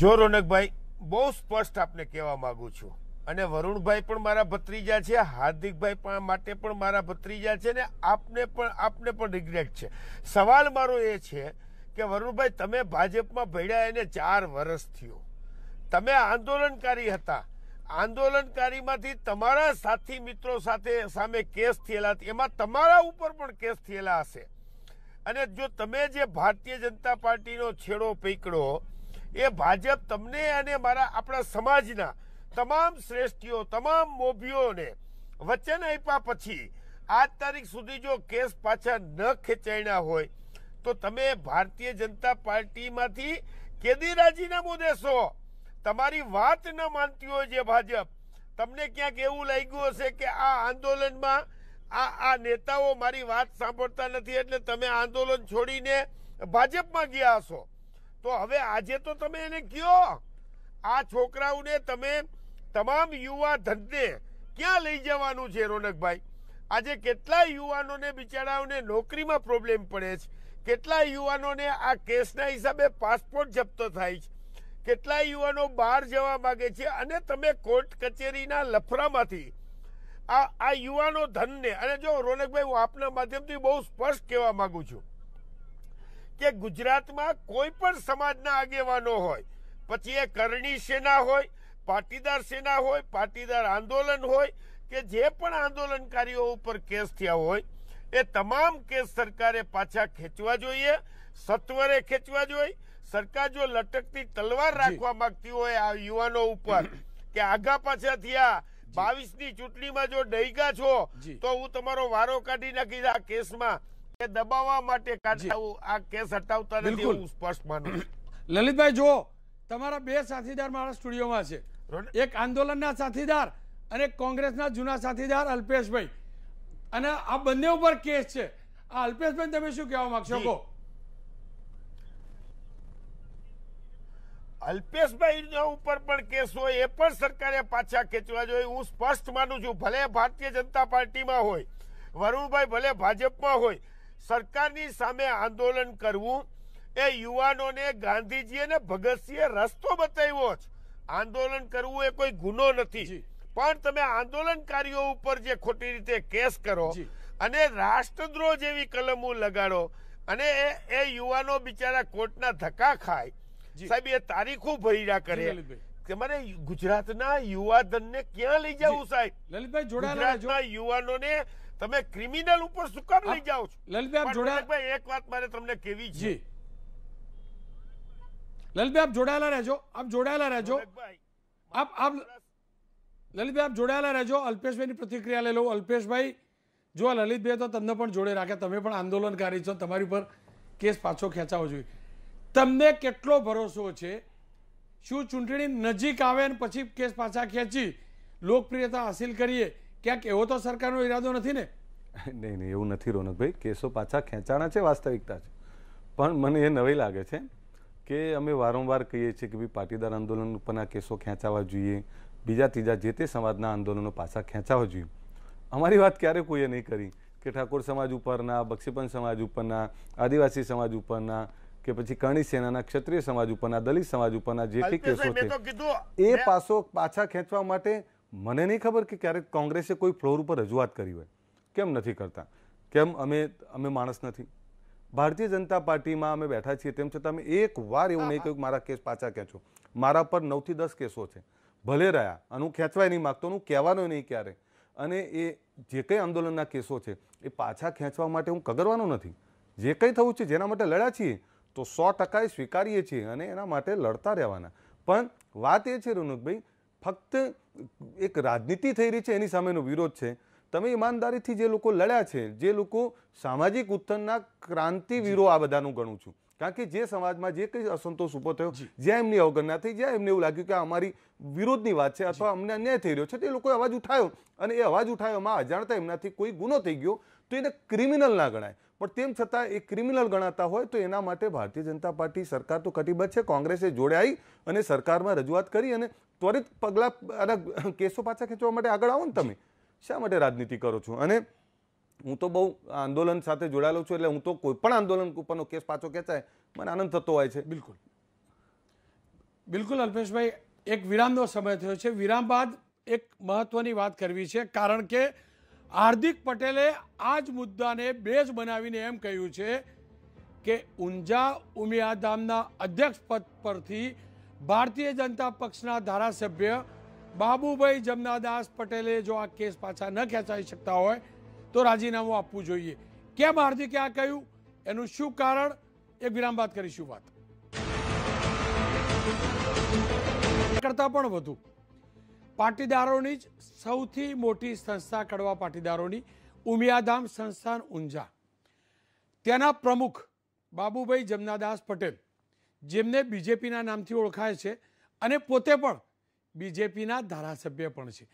જો રોનકભાઈ બહુ સ્પષ્ટ આપને કહેવા માંગુ છું. અને વરુણભાઈ પણ મારા ભત્રીજા છે, હાર્દિકભાઈ પણ માટે પણ મારા ભત્રીજા છે ને આપને પણ આપને પણ રિગ્રેટ છે. સવાલ મારો એ છે કે વરુણભાઈ, તમે ભાજપમાં ભેડ્યા એને ચાર વર્ષ થયો. તમે આંદોલનકારી હતા. આંદોલનકારીમાંથી તમારા સાથી મિત્રો સાથે સામે કેસ થયેલા. એમાં તમારા ઉપર પણ કેસ થયેલા હશે. અને જો તમે જે ભારતીય જનતા પાર્ટીનો છેડો પકડો એ ભાજપ તમને અને મારા આપણા સમાજના તમામ શ્રેષ્ઠીઓ, તમામ મોભીઓને વચન આપ્યા પછી આજ તારીખ સુધી જો કેસ પાછા ન ખેંચાણ્યા હોય, તો તમે ભારતીય જનતા પાર્ટીમાંથી કેદી રાજીનામું દેશો તમારી વાત ન માનતી હોય જે ભાજપ. તમને ક્યાંક એવું લાગ્યું હશે કે આ આંદોલનમાં આ આ નેતાઓ મારી વાત સાંભળતા નથી, એટલે તમે આંદોલન છોડીને ભાજપમાં ગયા હશો. તો હવે આજે તો તમે એને કયો? આ છોકરાઓને તમે તમામ યુવા ધનને ક્યાં લઈ જવાનું છે રોનકભાઈ? આજે કેટલા યુવાનોને બિચારાઓને નોકરીમાં પ્રોબ્લેમ પડે છે? કેટલા યુવાનોને આ કેસના હિસાબે પાસપોર્ટ જપ્ત થાય છે? કેટલા યુવાનો બહાર જવા માગે છે? અને તમે કોર્ટ કચેરીના લફરામાંથી આ આ યુવાનો ધનને, અને જો રોનકભાઈ, હું આપના માધ્યમથી બહુ સ્પષ્ટ કહેવા માગું છું કે ગુજરાતમાં કોઈ પણ સમાજના આગેવાનો હોય પછી એ કરણી સેના હોય પાટીદાર સેના હોય પાટીદાર આંદોલન હોય કે જે પણ આંદોલનકારીઓ ઉપર કેસ થયા હોય એ તમામ કેસ સરકારે પાછા ખેંચવા જોઈએ સત્વરે ખેંચવા જોઈએ. સરકાર જો લટકતી તલવાર રાખવા માંગતી હોય આ યુવાનો ઉપર કે આગા પાછા થયા બાવીસની ચૂંટણીમાં જો ડૈગા છો તો હું તમારો વારો કાઢી નાખીશ આ કેસમાં. દબાવવા માટે કાઢતા આ કેસ હટાવતા નથી હું સ્પષ્ટ માનું *clears throat* લલિતભાઈ જો તમારા બે સાથીદાર મારા સ્ટુડિયોમાં છે. એક આંદોલનના સાથીદાર અને કોંગ્રેસના જૂના સાથીદાર અલ્પેશભાઈ. અને આ બંને ઉપર કેસ છે. આ અલ્પેશભાઈ તમે શું કહેવા માંગશો? કહો. અલ્પેશભાઈ ઉપર પણ કેસ હોય એ પણ સરકારે પાછા ખેંચવા જોઈએ. હું સ્પષ્ટ માનું છું ભલે ભારતીય જનતા પાર્ટીમાં હોય વરુણભાઈ ભલે ભાજપમાં હોય સરકારની સામે આંદોલન કરવું એ યુવાનોને ગાંધીજી અને ભગતસિંહે રસ્તો બતાવ્યો છે આંદોલન કરવું એ કોઈ ગુનો નથી. પણ તમે આંદોલનકારીઓ ઉપર જે ખોટી રીતે કેસ કરો અને રાષ્ટ્રદ્રોહ જેવી કલમો લગાડો અને એ એ યુવાનો બિચારા કોર્ટના ધક્કા ખાય. સાહેબ એ તારીખો ભર્યા કરે. તમારે ગુજરાતના યુવાધનને ક્યાં લઈ જવું સાહેબ? લલિતભાઈ જોડાયેલા યુવાનોને તમે ક્રિમિનલ ઉપર શું કામ લઈ જાઓ છો? લલિતભાઈ આપ જોડાયા એક વાત મારે તમને કેવી છે. લલિતભાઈ આપ જોડાયેલા રહેજો. આપ જોડાયેલા રહેજો. આપ આપ લલિતભાઈ આપ જોડાયેલા રહેજો. અલ્પેશભાઈની પ્રતિક્રિયા લઈ લઉં. અલ્પેશભાઈ જો લલિતભાઈ તો તમને પણ જોડે રાખે તમે પણ આંદોલનકારી છો. તમારી પર કેસ પાછો ખેંચાવો જોઈએ. તમને કેટલો ભરોસો છે? શું ચૂંટણી નજીક આવે ને પછી કેસ પાછા ખેંચી? લોકપ્રિયતા હાસિલ કરીએ? ક્યાંક એવો તો સરકારનો ઈરાદો નથી ને? નહીં નહીં એવું નથી રોનકભાઈ. કેસો પાછા ખેંચાણા છે વાસ્તવિકતા છે. પણ મને એ નવી લાગે છે કે અમે વારંવાર કહીએ છીએ કે ભાઈ પાટીદાર આંદોલન ઉપરના કેસો ખેંચાવા જોઈએ. બીજા ત્રીજા જે તે સમાજના આંદોલનો પાછા ખેંચાવા જોઈએ. અમારી વાત ક્યારે કોઈએ નહીં કરી? કે ઠાકોર સમાજ ઉપરના બક્ષીપંચ સમાજ ઉપરના આદિવાસી સમાજ ઉપરના કે પછી કરણી સેનાના ક્ષત્રિય સમાજ ઉપરના દલિત સમાજ ઉપરના જે કેસો છે તો એ પાસો પાછા ખેંચવા માટે મને નહીં ખબર કે ક્યારેક કોંગ્રેસે કોઈ ફ્લોર ઉપર રજૂઆત કરી હોય. કેમ નથી કરતા? કેમ અમે અમે માણસ નથી? ભારતીય જનતા પાર્ટીમાં અમે બેઠા છીએ, તેમ છતાં અમે એક વાર એવું નહીં કહ્યું મારા કેસ પાછા ખેંચો. મારા પર નવથી દસ કેસો છે. ભલે રહ્યા, અને હું ખેંચવાય નહીં માગતો હું કહેવાનો નહીં ક્યારે. અને એ જે કંઈ આંદોલનના કેસો છે, એ પાછા ખેંચવા માટે હું કગરવાનો નથી. જે કંઈ થવું છે, જેના માટે લડ્યા છીએ, તો સો ટકા સ્વીકારીએ છીએ અને એના માટે લડતા રહેવાના. પણ વાત એ છે, રોનકભાઈ, ફક્ત એક રાજનીતિ થઈ રહી છે એની સામેનો વિરોધ છે. તમે ઈમાનદારીથી જે લોકો લડ્યા છે જે લોકો સામાજિક ઉત્થાનના ક્રાંતિવીરો આ બધાનું ગણું છું. કારણ કે જે સમાજમાં જે કંઈ અસંતોષ ઊભો થયો જ્યાં એમની અવગણના થઈ જ્યાં એમને એવું લાગ્યું કે અમારી વિરોધની વાત છે અથવા અમને અન્યાય થઈ રહ્યો છે તે લોકોએ અવાજ ઉઠાવ્યો અને એ અવાજ ઉઠાવ્યોમાં અજાણતા એમનાથી કોઈ ગુનો થઈ ગયો તો એને ક્રિમિનલ ના ગણાય. પણ તેમ છતાં એ ક્રિમિનલ ગણાતા હોય તો એના માટે ભારતીય જનતા પાર્ટી સરકાર તો કટિબદ્ધ છે. કોંગ્રેસે જોડે આવી અને સરકારમાં રજૂઆત કરી અને ત્વરિત પગલાં આના કેસો પાછા ખેંચવા માટે આગળ આવો ને તમે. શા માટે રાજનીતિ કરો છો? અને હું તો બહુ આંદોલન સાથે જોડાયેલો છું એટલે હું તો કોઈ પણ આંદોલન ઉપરનો કેસ પાછો ખેંચાય મને આનંદ થતો હોય છે. બિલકુલ. બિલકુલ અલ્પેશભાઈ એક વિરામનો સમય થયો છે. વિરામ બાદ એક મહત્વની વાત કરવી છે. કારણ કે હાર્દિક પટેલે આ જ મુદ્દાને બેઝ બનાવીને એમ કહ્યું છે કે ઊંઝા ઉમિયાધામના અધ્યક્ષ પદ પરથી ભારતીય જનતા પક્ષના ધારાસભ્ય બાબુભાઈ જમનાદાસ પટેલે જો આ કેસ પાછા ન ખેંચાઈ શકતા હોય તો રાજીનામું આપવું જોઈએ. કેમ હાર્દિકે આ કહ્યું? એનું શું કારણ? એક વિરામ બાદ કરીશું વાત. કરતા પણ વધુ. પાટીદારોની જ સૌથી મોટી સંસ્થા કડવા પાટીદારોની, ઉમિયાધામ સંસ્થાન ઊંઝા. તેના પ્રમુખ બાબુભાઈ જમનાદાસ પટેલ, જેમને બીજેપીના નામથી ઓળખાય છે અને પોતે પણ બીજેપીના ધારાસભ્ય પણ છે.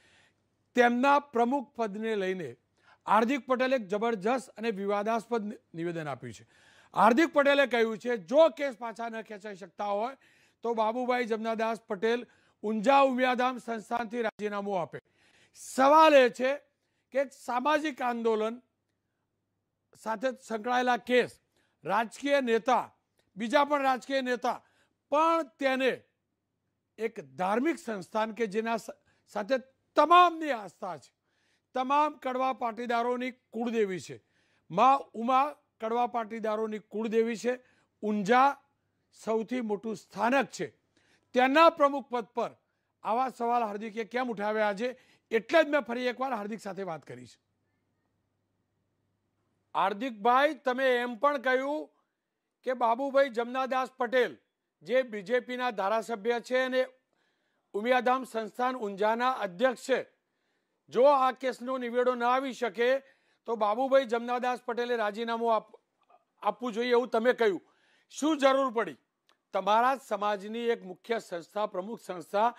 તેમના પ્રમુખ પદને લઈને હાર્દિક પટેલે જબરજસ્ત અને વિવાદાસ્પદ નિવેદન આપ્યું છે. હાર્દિક પટેલે કહ્યું છે, જો કેસ પાછા ન ખેંચાઈ શકતા હોય, તો બાબુભાઈ જમનાદાસ પટેલ ઊંઝા ઉમિયાધામ સંસ્થાનથી રાજીનામું આપે. સવાલ એ છે કે સામાજિક આંદોલન સાથે સંકળાયેલા કેસ, રાજકીય નેતા, બીજા પણ રાજકીય નેતા, પણ તેને એક ધાર્મિક સંસ્થાન કે જેના સાથે તમામની આસ્થા છે. તમામ કડવા પાટીદારોની કુળદેવી છે. મા ઉમા કડવા પાટીદારોની કુળદેવી છે. ઊંઝા સૌથી મોટું સ્થાનક છે. તેના પ્રમુખ પદ પર આવા સવાલ હાર્દિકે કેમ ઉઠાવ્યા છે? એટલે જ મેં ફરી એકવાર હાર્દિક સાથે વાત કરી છે. હાર્દિકભાઈ, તમે એમ પણ કહ્યું કે બાબુભાઈ જમનાદાસ પટેલ, જે બીજેપીના ધારાસભ્ય છે અને ઉમિયાધામ સંસ્થાન ઊંઝાના અધ્યક્ષ છે, જો આ કેસનો નિવેડો ન આવી શકે, તો બાબુભાઈ જમનાદાસ પટેલે રાજીનામું આપ, આપવું જોઈએ એવું તમે કહ્યું. શું જરૂર પડી? તમારા સમાજની એક મુખ્ય સંસ્થા, પ્રમુખ સંસ્થા,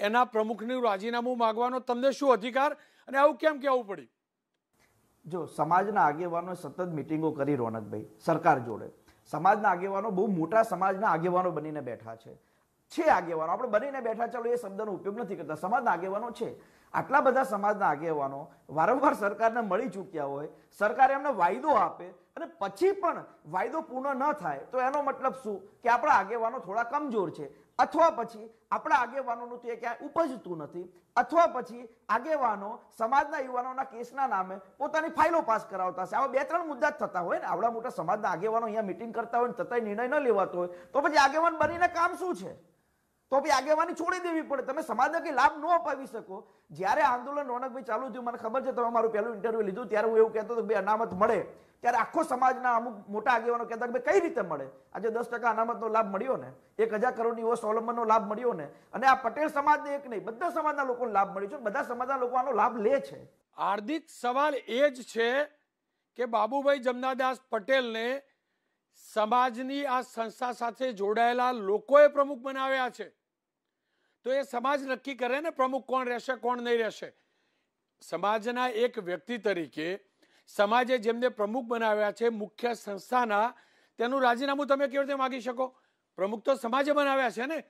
એના પ્રમુખનું રાજીનામું માગવાનો તમને શું અધિકાર? અને આવું કેમ કહેવું પડ્યું? જો, સમાજના આગેવાનો સતત મિટિંગો કરી રોનકભાઈ, સરકાર જોડે. સમાજના આગેવાનો બહુ મોટા સમાજના આગેવાનો બનીને બેઠા છે. છે આગેવાનો, આપણે બનીને બેઠા, ચાલો એ શબ્દનો ઉપયોગ નથી કરતા. સમાજના આગેવાનો છે. આટલા બધા સમાજના આગેવાનો વારંવાર સરકારને મળી ચૂક્યા હોય, સરકાર એમને વાયદો આપે અને પછી પણ વાયદો પૂર્ણ ન થાય, તો એનો મતલબ શું? કે આપણા આગેવાનો થોડા કમજોર છે. અથવા પછી આપણા આગેવાનોનું તે ક્યાંય ઉપજતું નથી. અથવા પછી આગેવાનો સમાજના યુવાનોના કેસના નામે પોતાની ફાઇલો પાસ કરાવતા હશે આવા બે ત્રણ મુદ્દા જ થતા હોય ને. આવડા મોટા સમાજના આગેવાનો અહીંયા મિટિંગ કરતા હોય ને, છતાંય નિર્ણય ન લેવાતો હોય, તો પછી આગેવાન બનીને કામ શું છે? તો પછી આગેવાની છોડી દેવી પડે. તમે સમાજને કંઈ લાભ ન અપાવી શકો. જ્યારે આંદોલન રોનકભાઈ ચાલુ થયું, મને ખબર છે, તમે મારું પહેલું ઇન્ટરવ્યુ લીધું, ત્યારે હું એવું કહેતો હતો કે ભાઈ, અનામત મળે. ત્યારે આખો સમાજના અમુક મોટા આગેવાનો કહેતા કે કઈ રીતે મળે? આજે દસ ટકા અનામતનો લાભ મળ્યો ને, એક હજાર કરોડની એવો સ્વાવલંબનનો લાભ મળ્યો ને, અને આ પટેલ સમાજને એક નહીં, બધા સમાજના લોકોને લાભ મળ્યો છે બધા સમાજના લોકો આનો લાભ લે છે. હાર્દિક સવાલ એ જ છે કે બાબુભાઈ જમનાદાસ પટેલને સમાજની આ સંસ્થા સાથે જોડાયેલા લોકોએ પ્રમુખ બનાવ્યા છે. તો એ સમાજ નક્કી કરે ને પ્રમુખ કોણ રહેશે, કોણ નહીં રહેશે? સમાજના એક વ્યક્તિ તરીકે સમાજે જેમને પ્રમુખ બનાવ્યા છે, મુખ્ય સંસ્થાના, તેનું રાજીનામું તમે કેવી રીતે માગી શકો? પ્રમુખ તો સમાજે બનાવ્યા છે ને?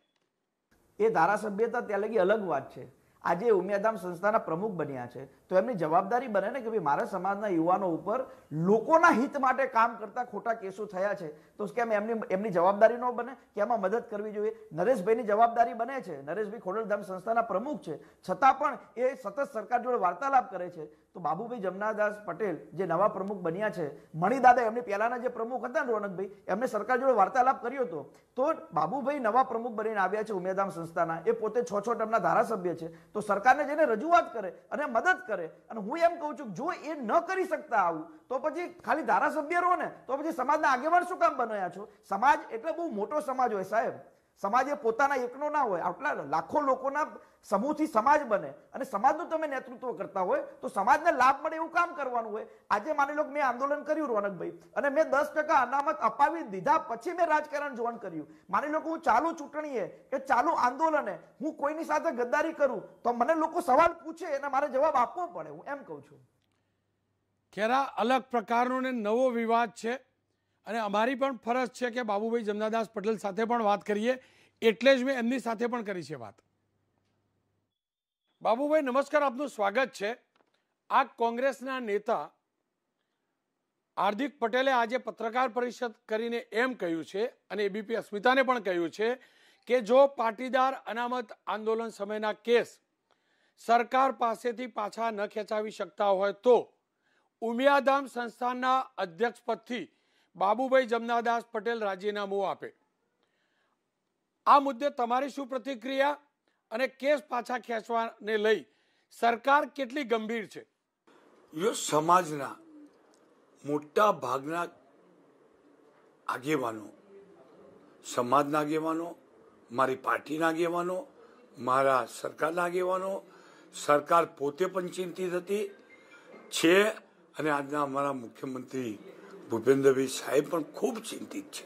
એ ધારાસભ્યતા ત્યાં લગી અલગ વાત છે. આજે ઉમિયાધામ સંસ્થાના પ્રમુખ બન્યા છે, તો એમની જવાબદારી બને ને કે ભાઈ, મારા સમાજના યુવાનો ઉપર લોકોના હિત માટે કામ કરતા ખોટા કેસો થયા છે, તો કેમ એમની એમની જવાબદારી ન બને? કે એમાં મદદ કરવી જોઈએ? નરેશભાઈની જવાબદારી બને છે. નરેશભાઈ ખોડલધામ સંસ્થાના પ્રમુખ છે. છતાં પણ એ સતત સરકાર જોડે વાર્તાલાપ કરે છે. તો બાબુભાઈ જમનાદાસ પટેલ જે નવા પ્રમુખ બન્યા છે, મણિદાદા એમની પહેલાના જે પ્રમુખ હતા ને રોનકભાઈ, એમને સરકાર જોડે વાર્તાલાપ કર્યો હતો. તો બાબુભાઈ નવા પ્રમુખ બનીને આવ્યા છે ઉમેદામ સંસ્થાના. એ પોતે છ છ ટર્મના ધારાસભ્ય છે. તો સરકારને જઈને રજૂઆત કરે અને મદદ કરે. અને હું એમ કહું છું જો એ ન કરી શકતા આવું, તો પછી ખાલી ધારાસભ્ય રહો ને, તો પછી સમાજના આગેવાન શું કામ બનાવ્યા છો? સમાજ એટલે બહુ મોટો સમાજ હોય સાહેબ. સમાજ એ પોતાના એકનો ના હોય. આટલા લાખો લોકોના સમૂહથી સમાજ બને અને સમાજનું તમે નેતૃત્વ કરતા હોય તો સમાજને લાભ મળે એવું કામ કરવાનું હોય. આજે માની લો કે મેં આંદોલન કર્યું રોનકભાઈ અને મેં દસ ટકા અનામત અપાવી દીધા પછી મેં રાજકારણ જોઈન કર્યું. માની લો કે હું ચાલુ ચૂંટણીએ કે ચાલુ આંદોલને હું કોઈની સાથે ગદ્દારી કરું તો મને લોકો સવાલ પૂછે અને મારે જવાબ આપવો પડે, હું એમ કહું છું. ખેરા, અલગ પ્રકારનો ને નવો વિવાદ છે અને અમારી પણ ફરજ છે કે બાબુભાઈ જમનાદાસ પટેલ સાથે પણ વાત કરીએ. એટલે જ મેં એમની સાથે પણ કરી છે વાત. બાબુભાઈ, નમસ્કાર, આપનું સ્વાગત છે. આ કોંગ્રેસના નેતા હાર્દિક પટેલે આજે પત્રકાર પરિષદ કરીને એમ કહ્યું છે અને એબીપી અસ્મિતાને પણ કહ્યું છે કે જો પાટીદાર અનામત આંદોલન સમયના કેસ સરકાર પાસેથી પાછા ન ખેંચાવી શકતા હોય તો ઉમિયાધામ સંસ્થાનના અધ્યક્ષ પદથી બાબુભાઈ જમનાદાસ પટેલ રાજીનામું આપે. આ મુદ્દે તમારી શું પ્રતિક્રિયા? અને કેસ પાછા ખેંચવાને લઈ સરકાર કેટલી ગંભીર છે? જો સમાજના મોટા ભાગના આગેવાનો, સમાજના આગેવાનો, મારી પાર્ટીના આગેવાનો, મારા સરકારના આગેવાનો, સરકાર પોતે પણ ચિંતિત હતી. છે અને આજના અમારા મુખ્યમંત્રી ભૂપેન્દ્રભાઈ સાહેબ પણ ખૂબ ચિંતિત છે.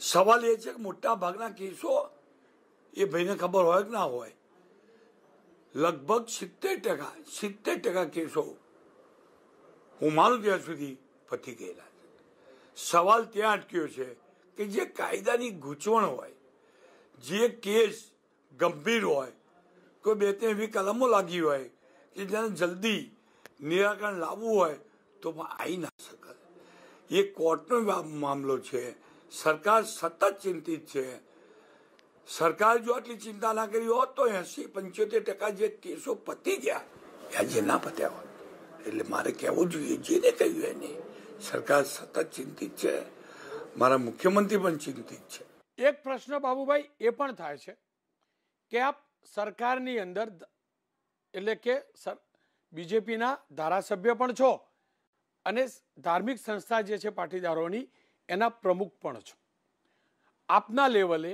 સવાલ એ છે કે મોટા ભાગના કેસો એ ભાઈને ખબર હોય કે ના હોય. લગભગ સિત્તેર ટકા સિત્તેર ટકા કેસો હું માનું ત્યાં સુધી પતી ગયેલા છે. સવાલ ત્યાં અટક્યો છે કે જે કાયદાની ગૂંચવણ હોય, જે કેસ ગંભીર હોય, કોઈ બે ત્રણ એવી કલમો લાગી હોય કે જેને જલ્દી નિરાકરણ લાવવું હોય તો પણ આવી ના શકે. એ કોર્ટનો મામલો છે. સરકાર સતત ચિંતિત છે. સરકાર જો આટલી ચિંતા ના કરી હોત તો એસી પંચોતેર ટકા જે કેસો પતી ગયા આજે ના પત્યા હોત. એટલે મારે કહેવું જોઈએ જેને કહ્યું એને, સરકાર સતત ચિંતિત છે. મારા મુખ્યમંત્રી પણ ચિંતિત છે. એક પ્રશ્ન બાબુભાઈ, એ પણ થાય છે કે આપ સરકારની અંદર એટલે કે બીજેપીના ધારાસભ્ય પણ છો અને ધાર્મિક સંસ્થા જે છે પાટીદારોની, એના પ્રમુખ પણ છો. આપના લેવલે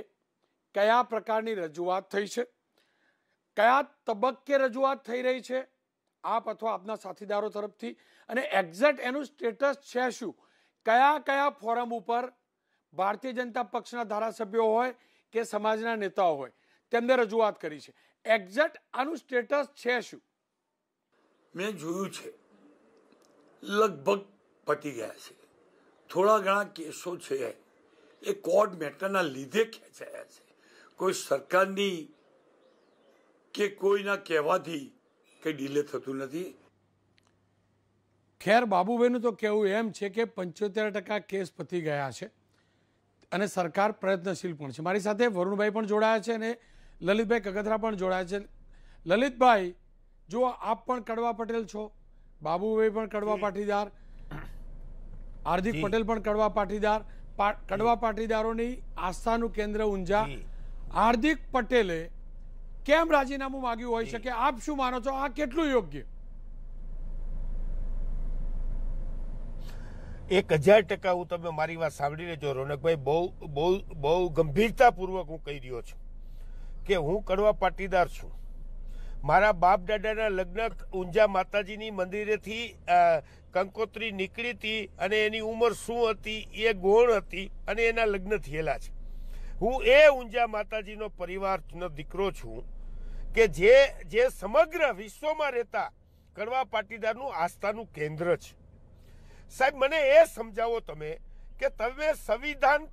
કયા પ્રકારની રજૂઆત થઈ છે? કયા તબક્કે રજૂઆત થઈ રહી છે? આપ અથવા આપના સાથીદારો તરફથી. અને એક્ઝેક્ટ એનું સ્ટેટસ છે શું? કયા કયા ફોરમ ઉપર ભારતીય જનતા પક્ષના ધારાસભ્યો હોય કે સમાજના નેતાઓ હોય તેમને રજૂઆત કરી છે. એક્ઝેક્ટ આનું સ્ટેટસ છે શું? મેં જોયું છે. લગભગ પતી ગયા છે. થોડા ઘણા કેસો છે. એ કોર્ટ મેટરના લીધે ખેંચાયા છે. કોઈ સરકારની કે કોઈના કહેવાથી કંઈ ડીલે થતું નથી? ખેર બાબુભાઈનું તો કહેવું એમ છે કે પંચોતેર ટકા કેસ પતી ગયા છે અને સરકાર પ્રયત્નશીલ પણ છે. મારી સાથે વરુણભાઈ પણ જોડાયા છે અને લલિતભાઈ કગથરા પણ જોડાયા છે. લલિતભાઈ જો આપ પણ કડવા પટેલ છો બાબુભાઈ પણ કડવા પાટીદાર હાર્દિક પટેલ પણ કડવા પાટીદાર કડવા પાટીદારોની આસ્થાનું કેન્દ્ર ઊંઝા હાર્દિક પટેલે કેમ રાજીનામું માંગ્યું હોઈ શકે આપ શું માનો છો? આ કેટલું યોગ્ય? એક હજાર ટકા હું તમે મારી વાત સાંભળી લેજો રોનકભાઈ. બહુ બહુ બહુ ગંભીરતાપૂર્વક હું કહી રહ્યો છું કે હું કડવા પાટીદાર છું. મારા બાપ દાદાના લગ્ન ઊંઝા માતાજીની મંદિરેથી કંકોત્રી નીકળી હતી અને એની ઉંમર શું હતી એ ગોળ હતી અને એના લગ્ન થયેલા છે. હું એ ઊંઝા માતાજીનો પરિવારનો દીકરો છું કે જે જે સમગ્ર વિશ્વમાં રહેતા કડવા પાટીદારનું આસ્થાનું કેન્દ્ર છે. સાહેબ, મને એ સમજાવો તમે કે તમે સંવિધાન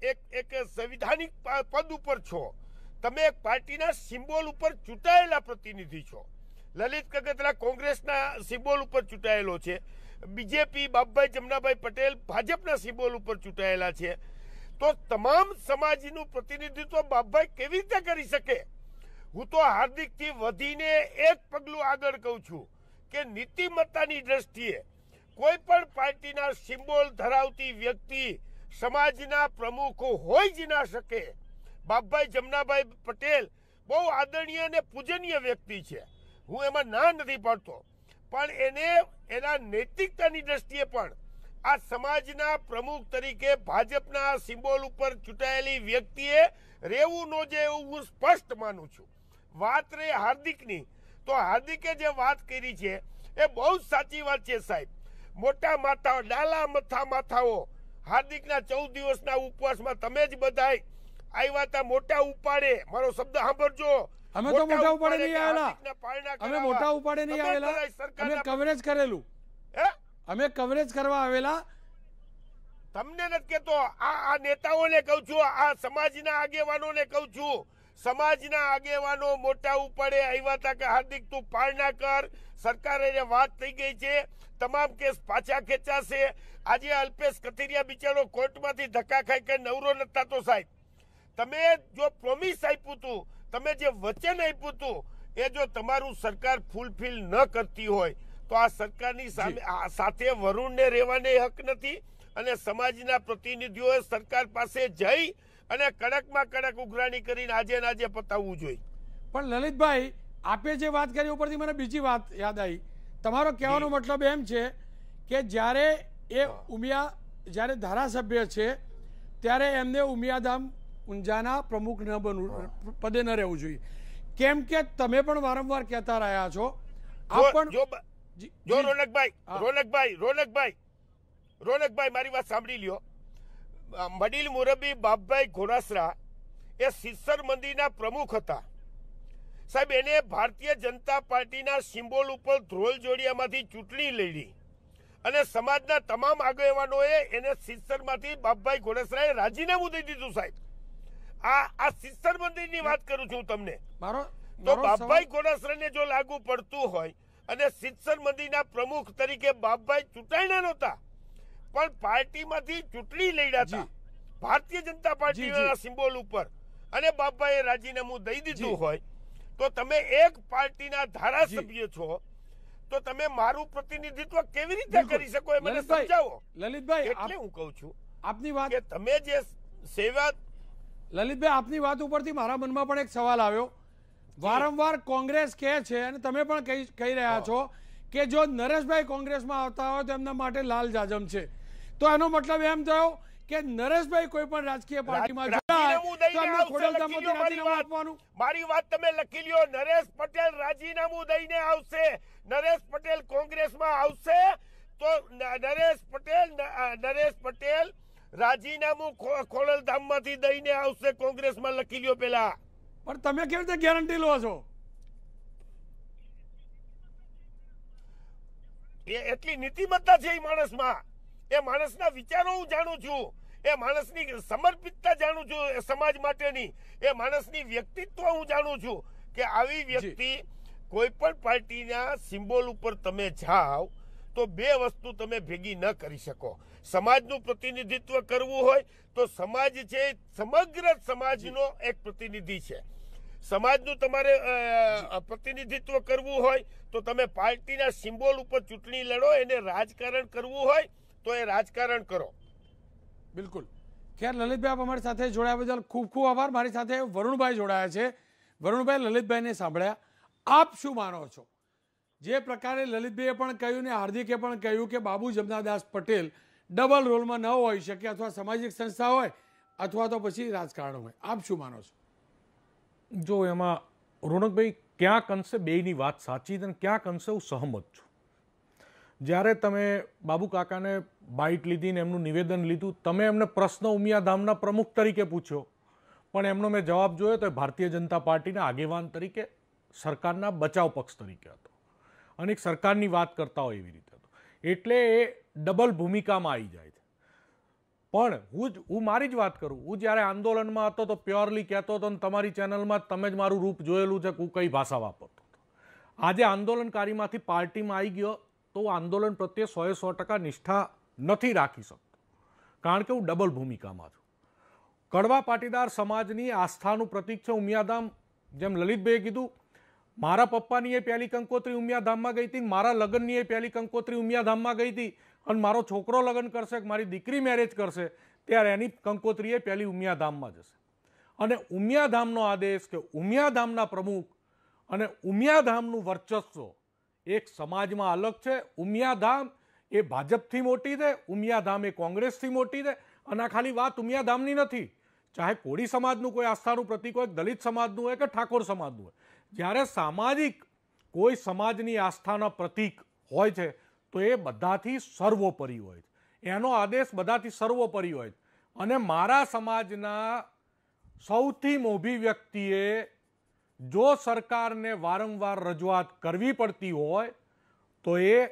એક એક સંવિધાનિક પદ ઉપર છો. તમે એક પાર્ટીના સિમ્બોલ ઉપર ચૂંટાયેલા પ્રતિનિધિ છો. લલિત કગતરા કોંગ્રેસના સિમ્બોલ ઉપર ચૂંટાયેલો છે. બીજેપી બાપભાઈ જમનાભાઈ પટેલ ભાજપના સિમ્બોલ ઉપર ચૂંટાયેલા છે. તો તમામ સમાજનું પ્રતિનિધિત્વ બાપભાઈ કેવી રીતે કરી શકે? હું તો હાર્દિકથી વધીને એક પગલું આગળ કહું છું કે નીતિમત્તાની દ્રષ્ટિએ કોઈ પણ પાર્ટીના સિમ્બોલ ધરાવતી વ્યક્તિ સમાજના પ્રમુખો હોય જ ના શકે. બાપભાઈ જમનાભાઈ પટેલ બહુ આદરણીય અને પૂજનીય વ્યક્તિ છે. હું એમાં ના નથી પાડતો. પણ એને, એના નૈતિકતાની દ્રષ્ટિએ પણ આ સમાજના પ્રમુખ તરીકે ભાજપના સિમ્બોલ ઉપર ચૂંટાયેલી વ્યક્તિએ રહેવું ન જાય એવું હું સ્પષ્ટ માનું છું. વાત રહી હાર્દિકની. તો હાર્દિકે જે વાત કરી છે એ બહુ જ સાચી વાત છે સાહેબ. મોટા માથાઓ ડાલા મથા માથાઓ હાર્દિકના ચૌદ દિવસના ઉપવાસમાં તમે જ બધાય આવ્યા હતા મોટા ઉપાડે. મારો શબ્દ સાંભળજો. અમે તો મોટા ઉપાડે નહીં આવેલા. અમે મોટા ઉપાડે નહીં આવેલા. અમે કવરેજ કરેલું. હે? અમે કવરેજ કરવા આવેલા તમને નથી કેતો, આ આ નેતાઓને કહું છું, આ સમાજના આગેવાનોને કહું છું. સમાજના આગેવાનો મોટા ઉપાડે આવ્યા હતા કે હાર્દિક તું પાળના કર. સરકારે વાત થઈ ગઈ છે, તમામ કેસ પાછા ખેંચાશે. આજે અલ્પેશ કથિરિયા બિચારો કોર્ટમાંથી ધક્કા ખાઈ કે નવરો નતા તો સાહેબ. તમે જો પ્રોમિસ આપ્યું હતું તમે જે વચન આપ્યું હતું એ જો તમારું સરકાર ફૂલફિલ ન કરતી હોય તો આ સરકારની સામે સાથે વરુણને રહેવાને હક નથી અને સમાજના પ્રતિનિધિઓએ સરકાર પાસે જઈ અને કડકમાં કડક ઉઘરાણી કરીને આજે ને આજે પતાવવું જોઈએ. પણ લલિતભાઈ આપે જે વાત કરી ઉપરથી મને બીજી વાત યાદ આવી. તમારો કહેવાનો મતલબ એમ છે કે જ્યારે એ ઉમિયા જ્યારે ધારાસભ્ય છે ત્યારે એમને ઉમિયાધામ ઊંઝાના પ્રમુખ ન બનવું પદે ન રહેવું જોઈએ. કેમ કે તમે પણ વારંવાર કહેતા રહ્યા છો. આ પણ જો રોનકભાઈ રોનકભાઈ રોનકભાઈ રોનકભાઈ મારી વાત સાંભળી લ્યો. મડીલ મુરબી બાપભાઈ ઘોડાસરા એ સિસર મંદિરના પ્રમુખ હતા. સાહેબ એને ભારતીય જનતા પાર્ટીના સિમ્બોલ ઉપર ધ્રોલ જોડિયામાંથી ચૂંટણી લડી. અને સમાજના તમામ આગેવાનોએ એને સિસરમાંથી બાપભાઈ ઘોડાસરાએ રાજીનામું દઈ દીધું સાહેબ. આ આ સિસર મંદિરની વાત કરું છું તમને. મારો તો બાપભાઈ ઘોડાસરાને જો લાગુ પડતું હોય અને સિત્સર મંદિરના પ્રમુખ તરીકે બાપભાઈ ચૂંટાયેલા નહોતા પણ પાર્ટીમાંથી ચૂંટણી લડ્યા હતા. ભારતીય જનતા પાર્ટીના સિમ્બોલ ઉપર. અને બાપભાઈએ રાજીનામું દઈ દીધું હોય તો તમે એક પાર્ટીના ધારાસભ્ય છો તો તમે મારું પ્રતિનિધિત્વ કેવી રીતે કરી શકો એ મને સમજાવો? લલિતભાઈ એટલે હું કહું છું આપની વાત કે તમે જે સેવા લલિતભાઈ આપની વાત ઉપરથી મારા મનમાં પણ એક સવાલ આવ્યો. વારંવાર કોંગ્રેસ કહે છે અને તમે પણ કહી રહ્યા છો કે જો નરેશભાઈ કોંગ્રેસમાં આવતા હોય તો એમના માટે લાલ જાજમ છે. તો એનો મતલબ એમ થયો કે નરેશભાઈ કોઈ પણ રાજકીય પાર્ટીમાં મારી વાત. તમે લખી લ્યો. નરેશ પટેલ રાજીનામું દઈને આવશે. નરેશ પટેલ કોંગ્રેસમાં આવશે તો નરેશ પટેલ નરેશ પટેલ રાજીનામું ખોડલધામમાંથી દઈને આવશે કોંગ્રેસમાં. લખી લ્યો પેલા. પણ તમે કેવી રીતે ગેરંટી લો છો? એ એટલી નીતિમત્તા છે એ માણસમાં. એ માણસના વિચારો હું જાણું છું. એ માણસની સમર્પિતતા જાણું છું એ સમાજ માટેની. એ માણસની વ્યક્તિત્વ હું જાણું છું કે આવી વ્યક્તિ કોઈ પણ પાર્ટીના સિમ્બોલ ઉપર તમે જાઓ તો બે વસ્તુ તમે ભેગી ન કરી શકો. સમાજનું પ્રતિનિધિત્વ કરવું હોય તો સમાજ છે સમગ્ર સમાજનો એક પ્રતિનિધિ છે. સમાજનું તમારે પ્રતિનિધિત્વ કરવું હોય તો તમે પાર્ટીના સિમ્બોલ ઉપર ચૂંટણી લડો, એને રાજકારણ કરવું હોય તો એ રાજકારણ કરો. બિલકુલ. ખેર લલિતભાઈ, આપ અમારી સાથે જોડાયા બદલ ખૂબ ખૂબ આભાર. મારી સાથે વરુણભાઈ જોડાયા છે. વરુણભાઈ, લલિતભાઈને સાંભળ્યા. આપ શું માનો છો? જે પ્રકારે લલિતભાઈએ પણ કહ્યું ને હાર્દિકે પણ કહ્યું કે બાબુ જમનાદાસ પટેલ ડબલ રોલમાં ન હોઈ શકે અથવા સામાજિક સંસ્થા હોય અથવા તો પછી રાજકારણ હોય. આપ શું માનો છો? જો એમાં રોનકભાઈ, ક્યાંક અંશે બેયની વાત સાચી અને ક્યાંક અંશે હું સહમત છું. જ્યારે તમે બાબુ કાકાને બાઇટ લીધી ને એમનું નિવેદન લીધું, તમે એમને પ્રશ્ન ઉમિયાધામના પ્રમુખ તરીકે પૂછ્યો. પણ એમનો મેં જવાબ જોયો તો એ ભારતીય જનતા પાર્ટીના આગેવાન તરીકે, સરકારના બચાવ પક્ષ તરીકે હતો. અને એક સરકારની વાત કરતા હોય એવી રીતે હતો. એટલે એ ડબલ ભૂમિકામાં આવી જાય છે. પણ હું જ હું મારી જ વાત કરું, હું જ્યારે આંદોલનમાં હતો તો પ્યોરલી કહેતો હતો અને તમારી ચેનલમાં તમે જ મારું રૂપ જોયેલું છે હું કઈ ભાષા વાપરતો હતો. આજે આંદોલનકારીમાંથી પાર્ટીમાં આવી ગયો તો આંદોલન પ્રત્યે સોએ સો ટકા નિષ્ઠા નથી રાખી શકતો. કારણ કે હું ડબલ ભૂમિકામાં છું. કડવા પાટીદાર સમાજની આસ્થાનું પ્રતીક છે ઉમિયાધામ. જેમ લલિતભાઈએ કીધું, મારા પપ્પાની એ પહેલી કંકોત્રી ઉમિયાધામમાં ગઈ હતી મારા લગ્નની એ પહેલી કંકોત્રી ઉમિયાધામમાં ગઈ હતી. અને મારો છોકરો લગ્ન કરશે, કે મારી દીકરી મેરેજ કરશે, ત્યારે એની કંકોત્રી એ પહેલી ઉમિયાધામમાં જશે. અને ઉમિયાધામનો આદેશ કે ઉમિયાધામના પ્રમુખ અને ઉમિયાધામનું વર્ચસ્વ એક સમાજમાં અલગ છે. ઉમિયાધામ એ ભાજપથી મોટી છે, ઉમિયાધામ એ કોંગ્રેસથી મોટી છે. અને આ ખાલી વાત ઉમિયાધામની નથી. ચાહે કોળી સમાજનું કોઈ આસ્થાનું પ્રતિક હોય, દલિત સમાજનું હોય કે ઠાકોર સમાજનું હોય. જ્યારે સામાજિક કોઈ સમાજની આસ્થાના પ્રતીક હોય છે તો એ બધાથી સર્વોપરી હોય એનો આદેશ બધાથી સર્વોપરી હોય અને મારા સમાજના સૌથી મોભી વ્યક્તિએ જો સરકારને વારંવાર રજૂઆત કરવી પડતી હોય, તો એ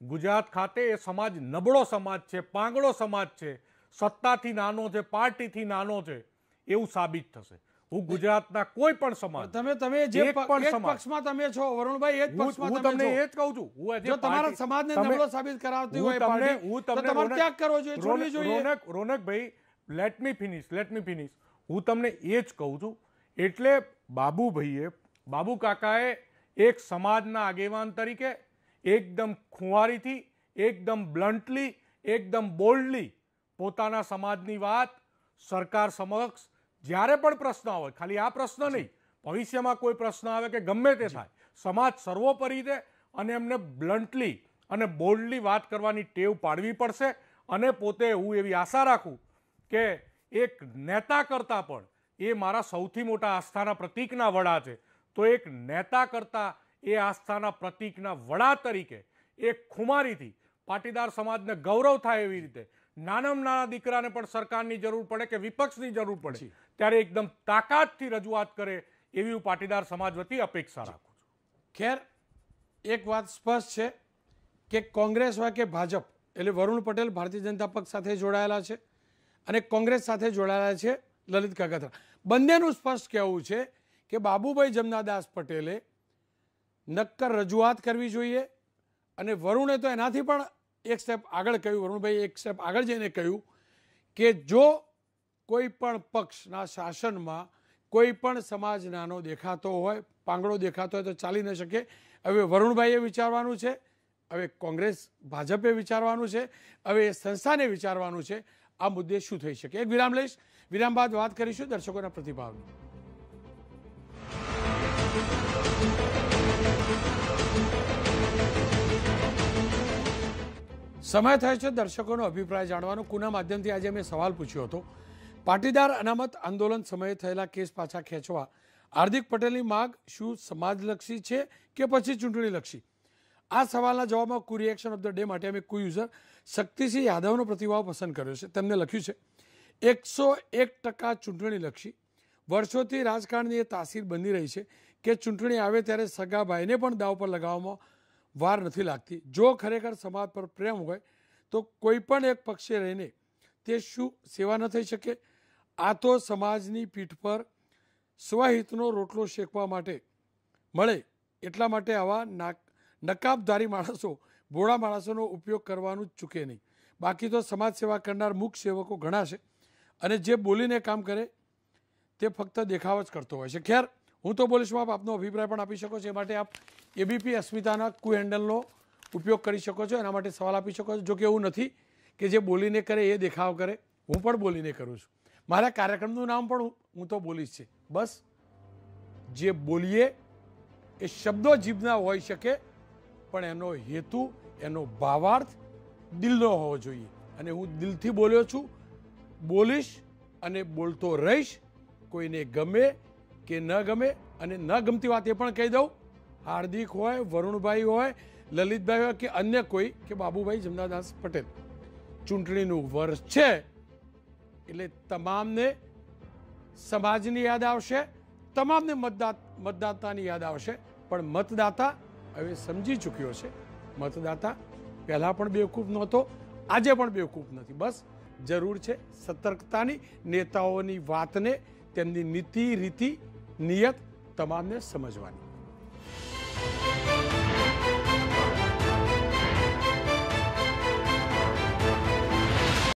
ગુજરાત ખાતે એ સમાજ નબળો સમાજ છે, પાંગળો સમાજ છે, સત્તાથી નાનો છે, પાર્ટીથી નાનો છે, એવું સાબિત થશે. હું ગુજરાતના કોઈ પણ સમાજ તમે તમે જે. પક્ષમાં તમે છો વરુણભાઈ એ જ પક્ષમાં હું તમને એ જ કહું છું હું જો તમારા સમાજને નબળો સાબિત કરાવતી હોય તમને હું તમને તમારે ત્યાગ કરવો જોઈએ, છોડવી જોઈએ. રોનક રોનકભાઈ let me finish let me finish હું તમને એ જ કહું છું એટલે બાબુભાઈએ બાબુ કાકાએ એક સમાજના આગેવાન તરીકે એકદમ ખુંવારીથી એકદમ બ્લન્ટલી એકદમ બોલ્ડલી પોતાના સમાજની વાત સરકાર સમક્ષ જ્યારે પણ પ્રશ્ન આવે ખાલી આ પ્રશ્ન નહીં ભવિષ્યમાં કોઈ પ્રશ્ન આવે કે ગમે તે થાય સમાજ સર્વોપરી છે અને એમને બ્લન્ટલી અને બોલ્ડલી વાત કરવાની ટેવ પાડવી પડશે અને પોતે હું એવી આશા રાખું કે એક નેતા કરતાં પણ એ મારા સૌથી મોટા આસ્થાના પ્રતીકના વડા છે. તો એક નેતા કરતાં એ આસ્થાના પ્રતીકના વડા તરીકે એક ખુમારીથી પાટીદાર સમાજને ગૌરવ થાય એવી રીતે નાનામાં નાના દીકરાને પણ સરકારની જરૂર પડે કે વિપક્ષની જરૂર પડે ત્યારે એકદમ તાકાતથી રજૂઆત કરે એવી હું પાટીદાર સમાજ વતી અપેક્ષા રાખું છું. ખેર એક વાત સ્પષ્ટ છે કે કોંગ્રેસ હોય કે ભાજપ એટલે વરુણ પટેલ ભારતીય જનતા પક્ષ સાથે જોડાયેલા છે અને કોંગ્રેસ સાથે જોડાયેલા છે લલિત કાગતરા બંનેનું સ્પષ્ટ કહેવું છે કે બાબુભાઈ જમનાદાસ પટેલે નક્કર રજૂઆત કરવી જોઈએ અને વરુણે તો એનાથી પણ એક સ્ટેપ આગળ કહ્યું વરુણભાઈ એક સ્ટેપ આગળ જઈને કહ્યું કે જો કોઈ પણ પક્ષના શાસનમાં કોઈ પણ સમાજ નાનો દેખાતો હોય, પાંગડો દેખાતો હોય તો ચાલી ન શકે. હવે વરુણભાઈએ વિચારવાનું છે, હવે કોંગ્રેસ ભાજપે વિચારવાનું છે, હવે એ સંસ્થાને વિચારવાનું છે. આ મુદ્દે શું થઈ શકે? એક વિરામ લઈશ. વિરામ બાદ વાત કરીશું દર્શકોના પ્રતિભાવની. સમય થાય છે દર્શકોનો અભિપ્રાય જાણવાનો. કુના માધ્યમથી આજે મેં સવાલ પૂછ્યો હતો. પાટીદાર અનામત આંદોલન સમયે થયેલા કેસ પાછા ખેંચવા હાર્દિક પટેલની માગ શું સમાજલક્ષી છે કે પછી ચૂંટણીલક્ષી? આ સવાલના જવાબમાં કુ રિએક્શન ઓફ ધ ડે માટે અમે કુ યુઝર શક્તિસિંહ યાદવનો પ્રતિભાવ પસંદ કર્યો છે. તેમને લખ્યું છે, એકસો એક ટકા ચૂંટણીલક્ષી. વર્ષોથી રાજકારણની એ તાસીર બની રહી છે કે ચૂંટણી આવે ત્યારે સગા ભાઈને પણ દાવ પર લગાવવામાં વાર નથી લાગતી. જો ખરેખર સમાજ પર પ્રેમ હોય, તો કોઈ પણ એક પક્ષે રહીને તે શું સેવા ન થઈ શકે? આ તો સમાજની પીઠ પર સ્વહિતનો રોટલો શેકવા માટે મળે. એટલા માટે આવા નાક, નકાબધારી માણસો, ભોળા માણસોનો ઉપયોગ કરવાનું જ ચૂકે નહીં. બાકી તો સમાજ સેવા કરનાર મુખ સેવકો ઘણા છે અને જે બોલીને કામ કરે, તે ફક્ત દેખાવ જ કરતો હોય છે. ખેર હું તો બોલીશ બાપ આપનો અભિપ્રાય પણ આપી શકો છો. એ માટે આપ એબીપી અસ્મિતાના કુ હેન્ડલનો ઉપયોગ કરી શકો છો. એના માટે સવાલ આપી શકો છો. જોકે એવું નથી કે જે બોલીને કરે એ દેખાવ કરે. હું પણ બોલીને કરું છું. મારા કાર્યક્રમનું નામ પણ હું- તો બોલીશ છે. બસ, જે બોલીએ એ શબ્દો જીભના હોઈ શકે, પણ એનો હેતુ, એનો ભાવાર્થ દિલનો હોવો જોઈએ. અને હું દિલથી બોલ્યો છું. બોલીશ અને બોલતો રહીશ. કોઈને ગમે કે ન ગમે અને ન ગમતી વાત એ પણ કહી દઉં. હાર્દિક હોય, વરુણભાઈ હોય, લલિતભાઈ હોય કે અન્ય કોઈ કે બાબુભાઈ જમનાદાસ પટેલ. ચૂંટણીનું વર્ષ છે એટલે તમામને સમાજની યાદ આવશે, તમામને મતદાત, મતદાતાની યાદ આવશે, પણ મતદાતા હવે સમજી ચૂક્યો છે. મતદાતા પહેલાં પણ બેવકૂફ નહોતો, આજે પણ બેવકૂફ નથી. બસ જરૂર છે સતર્કતાની, નેતાઓની વાતને તેમની નીતિ રીતિ નિયત તમામને સમજવાની.